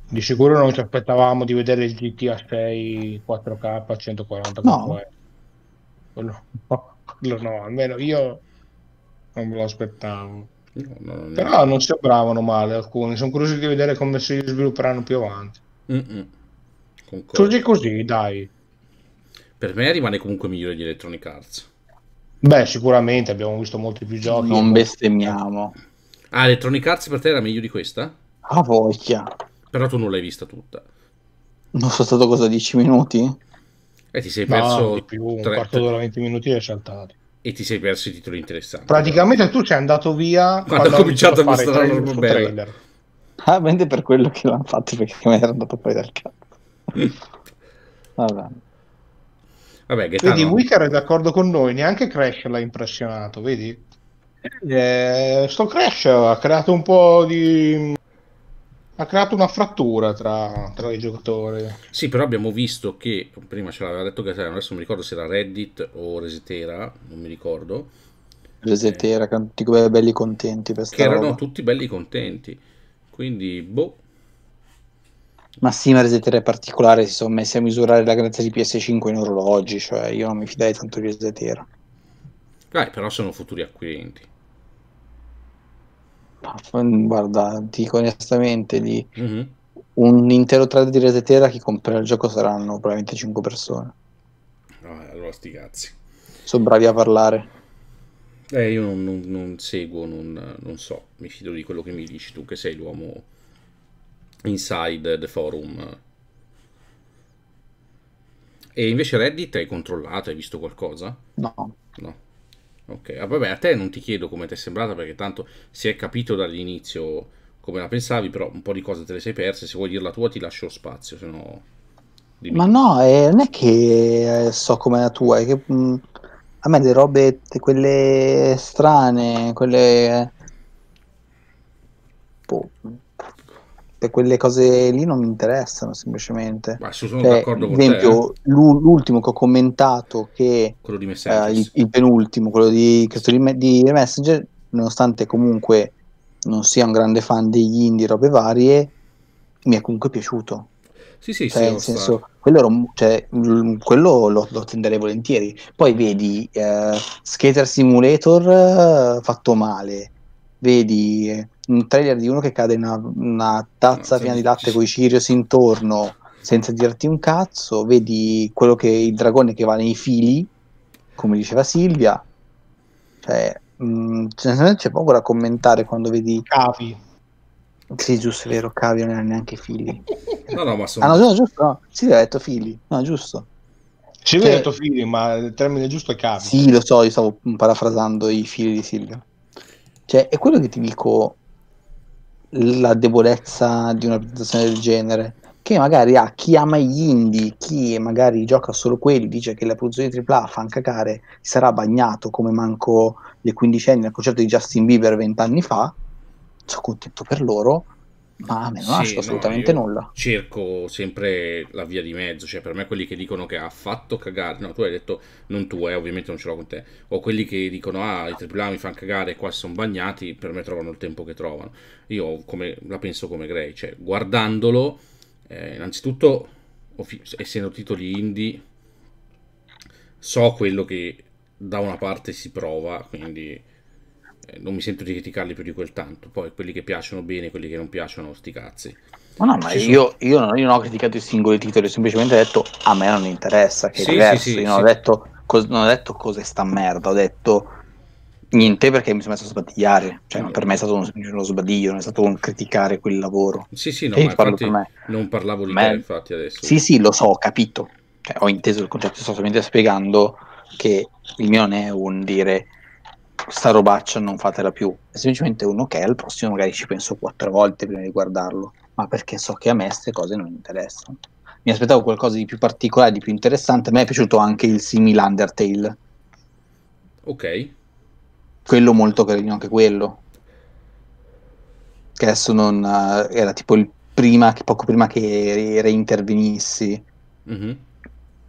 Di sicuro non ci aspettavamo di vedere il GTA 6 4K a 140 No. fps. Quello, no, quello no, almeno io non me lo aspettavo. No, no, no, Però non sembravano male alcuni, sono curioso di vedere come si svilupperanno più avanti. Mm-mm. Concordo. Così così, dai. Per me rimane comunque migliore di Electronic Arts. Beh, sicuramente abbiamo visto molti più giochi. Non bestemmiamo. Ah, Electronic Arts per te era meglio di questa? A voglia. Però tu non l'hai vista tutta. Non sono stato cosa 10 minuti? E ti sei No, perso di più, un tre- quarto d'ora, 20 minuti e saltati. e ti sei perso i titoli interessanti. Praticamente tu sei andato via Quando ha cominciato a fare mostrare la trailer. Ah, per quello che l'hanno fatto perché mi era andato poi dal cazzo. [LAUGHS] Vabbè. Vabbè, Gaetano, Vedi, Wicker è d'accordo con noi, neanche Crash l'ha impressionato, vedi? Eh, sto Crash ha creato un po' di... ha creato una frattura tra, tra i giocatori. Sì, però abbiamo visto che prima ce l'aveva detto Gaetano, adesso non mi ricordo se era Reddit o Resetera, non mi ricordo, Resetera, che erano tutti quei belli contenti per che erano roba. tutti belli contenti. Quindi, boh, Ma sì, ma Resetera è particolare, si sono messi a misurare la grandezza di PS5 in orologi, cioè io non mi fidai tanto di Resetera. dai, però sono futuri acquirenti. Ma, Guarda, dico onestamente, di Mhm. un intero thread di Resetera chi comprerà il gioco saranno probabilmente 5 persone. Ah, allora sti cazzi. Sono bravi a parlare. Eh, io non, non- non seguo, non, non so, mi fido di quello che mi dici tu, che sei l'uomo inside the forum. E invece Reddit hai controllato, hai visto qualcosa? No. No. Ok, ah, vabbè, a te non ti chiedo come ti è sembrata perché tanto si è capito dall'inizio come la pensavi, però un po' di cose te le sei perse, se vuoi dirla tua ti lascio spazio, se no... dimmi. Ma no, eh, non è che eh, so come la tua, è che mh, a me le robe, quelle strane, quelle... boh, per quelle cose lì non mi interessano semplicemente. Ma sono Cioè, d'accordo con te, esempio, l'u- l'ultimo che ho commentato, che Quello di eh, Messengers. il, il penultimo, quello di, di, di Messenger, nonostante comunque non sia un grande fan degli indie, robe varie, mi è comunque piaciuto. Sì, sì, Cioè, sì, nel sta. senso, quello, ero cioè, quello lo, lo tenderei volentieri. Poi vedi eh, Skater Simulator eh, fatto male, vedi eh, un trailer di uno che cade in una, una tazza piena di latte con i Sirius intorno senza dirti un cazzo, vedi quello che il dragone che va nei fili, come diceva Silvia. Cioè, mm, c'è, poco da commentare quando vedi cavi. Sì, giusto, è vero, cavi non era neanche fili. No, no, ma sono... Ah, no, no, giusto, no. Sì, ha detto fili. No, giusto. Ci Cioè- aveva detto figli, ma il termine giusto è cavi. Sì, lo so, io stavo parafrasando i fili di Silvia. Cioè, è quello che ti dico la debolezza di una presentazione del genere. Che magari ha chi ama gli indie, chi magari gioca solo quelli, dice che la produzione di AAA fa cagare, si sarà bagnato come manco le quindicenni al concerto di Justin Bieber vent'anni fa. Sono contento per loro, ma a me non Sì, no, assolutamente io nulla. Cerco sempre la via di mezzo, cioè per me quelli che dicono che ha fatto cagare, no, tu hai detto non tu, eh, ovviamente non ce l'ho con te, o quelli che dicono ah, i AAA mi fanno cagare e qua sono bagnati, per me trovano il tempo che trovano. Io come, la penso come Gray, cioè guardandolo, eh, innanzitutto, essendo titoli indie, so quello che da una parte si prova, quindi non mi sento di criticarli più di quel tanto. Poi quelli che piacciono bene, quelli che non piacciono, sti cazzi. Ma no, ma io, io non, io non ho criticato i singoli titoli, ho semplicemente detto a me non interessa, che è Sì, diverso. sì, sì, io non, ho detto, cos- non ho detto cos'è sta merda, ho detto niente perché mi sono messo a sbadigliare. Cioè, Mm. per me è stato uno, uno sbadiglio, non è stato un criticare quel lavoro. Sì, sì, no, ma parlo per me. non parlavo di Me- te, infatti, adesso. Sì, sì, lo so, ho capito. Cioè, ho inteso il concetto, sto solamente spiegando che il mio non è un dire sta robaccia non fatela più, è semplicemente un ok, al prossimo magari ci penso quattro volte prima di guardarlo, ma perché so che a me queste cose non interessano. Mi aspettavo qualcosa di più particolare, di più interessante, a me è piaciuto anche il simile Undertale, Ok. quello molto carino anche quello. Che adesso non eh, era tipo il prima, che poco prima che reintervenissi. Mhm.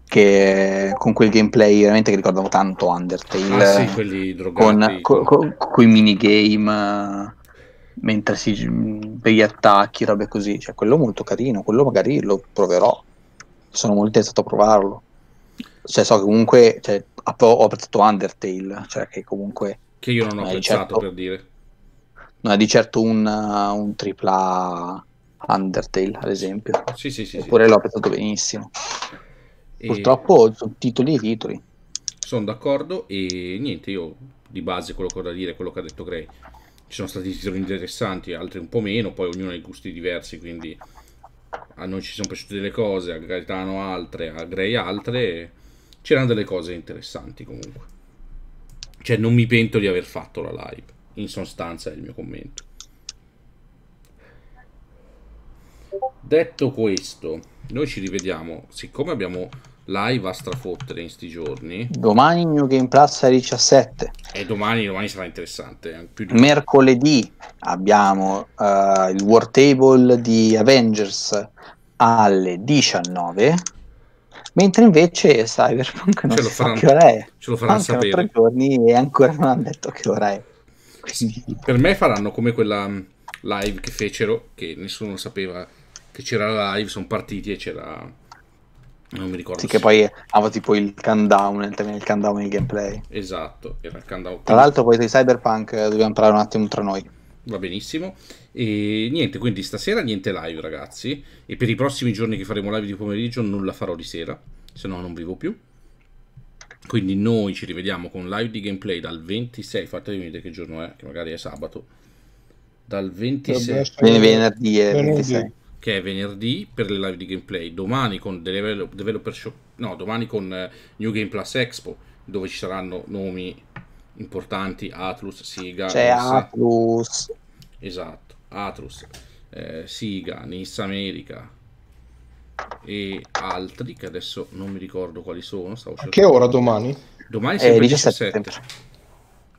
Che con quel gameplay veramente che ricordavo tanto Undertale Ah, sì, quelli con, drogati. co- co- coi minigame eh, mentre si per gli attacchi robe così cioè quello molto carino quello magari lo proverò sono molto interessato a provarlo cioè so che comunque cioè, ho apprezzato Undertale cioè che comunque Che io non ho apprezzato, certo- per dire. non è di certo un, un tripla Undertale ad esempio Sì, sì, sì. eppure l'ho apprezzato benissimo purtroppo sono titoli e titoli Sono d'accordo e niente, io di base quello che ho da dire è quello che ha detto Gray. Ci sono stati titoli interessanti, altri un po' meno, poi ognuno ha i gusti diversi, quindi a noi ci sono piaciute delle cose, a Gaetano altre, a Gray altre. C'erano delle cose interessanti comunque. Cioè non mi pento di aver fatto la live, in sostanza è il mio commento. Detto questo, noi ci rivediamo, siccome abbiamo live a strafottere in sti giorni, Domani New Game Plus alle 17. e domani, domani sarà interessante. eh, di... Mercoledì abbiamo eh, il War Table di Avengers alle 19. Mentre invece Cyberpunk non Ce lo faranno- che ora è. ce lo faranno Mancano sapere. tre giorni e ancora non hanno detto che ora è. Quindi Per me faranno come quella mm, live che fecero, che nessuno sapeva che c'era la live, sono partiti e c'era... Non mi ricordo. sì, se- che poi aveva tipo il countdown, il termine del countdown nel gameplay. Esatto, era il countdown. Tra l'altro poi di Cyberpunk eh, dobbiamo parlare un attimo tra noi. Va benissimo. E niente, quindi stasera niente live, ragazzi. E per i prossimi giorni che faremo live di pomeriggio non la farò di sera, se no non vivo più. Quindi noi ci rivediamo con live di gameplay dal 26, fatemi vedere che giorno è, che magari è sabato. Dal 26 venerdì, è 26. Che è venerdì per le live di gameplay, domani con Develop- Developer Show, no, domani con eh, New Game Plus Expo, dove ci saranno nomi importanti, Atlus, Siga, C'è Atlus. Esatto, Atlus, eh, Siga, Nissa America e altri che adesso non mi ricordo quali sono. Stavo A che cercando. ora domani? Domani Eh, sempre 17 17.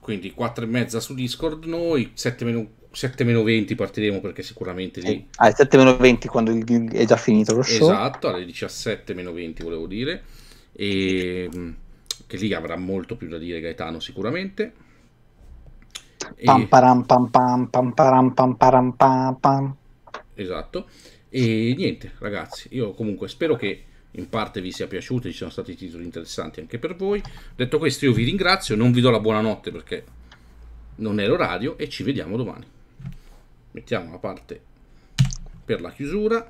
Quindi 4 e mezza su Discord noi, 7 meno, 7 meno 20 partiremo perché sicuramente lì... Alle 7 meno 20 quando è già finito lo show. Esatto, alle 17 meno 20 volevo dire. E mh, che lì avrà molto più da dire Gaetano sicuramente. E- Pam param pam pam pam param pam param pam pam. Esatto. E niente, ragazzi, io comunque spero che in parte vi sia piaciuto, ci siano stati titoli interessanti anche per voi. Detto questo, io vi ringrazio, non vi do la buonanotte perché non è l'orario e ci vediamo domani. Mettiamo la parte per la chiusura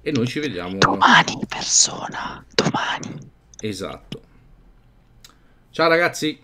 e noi ci vediamo Domani in persona. Domani. Esatto. Ciao ragazzi.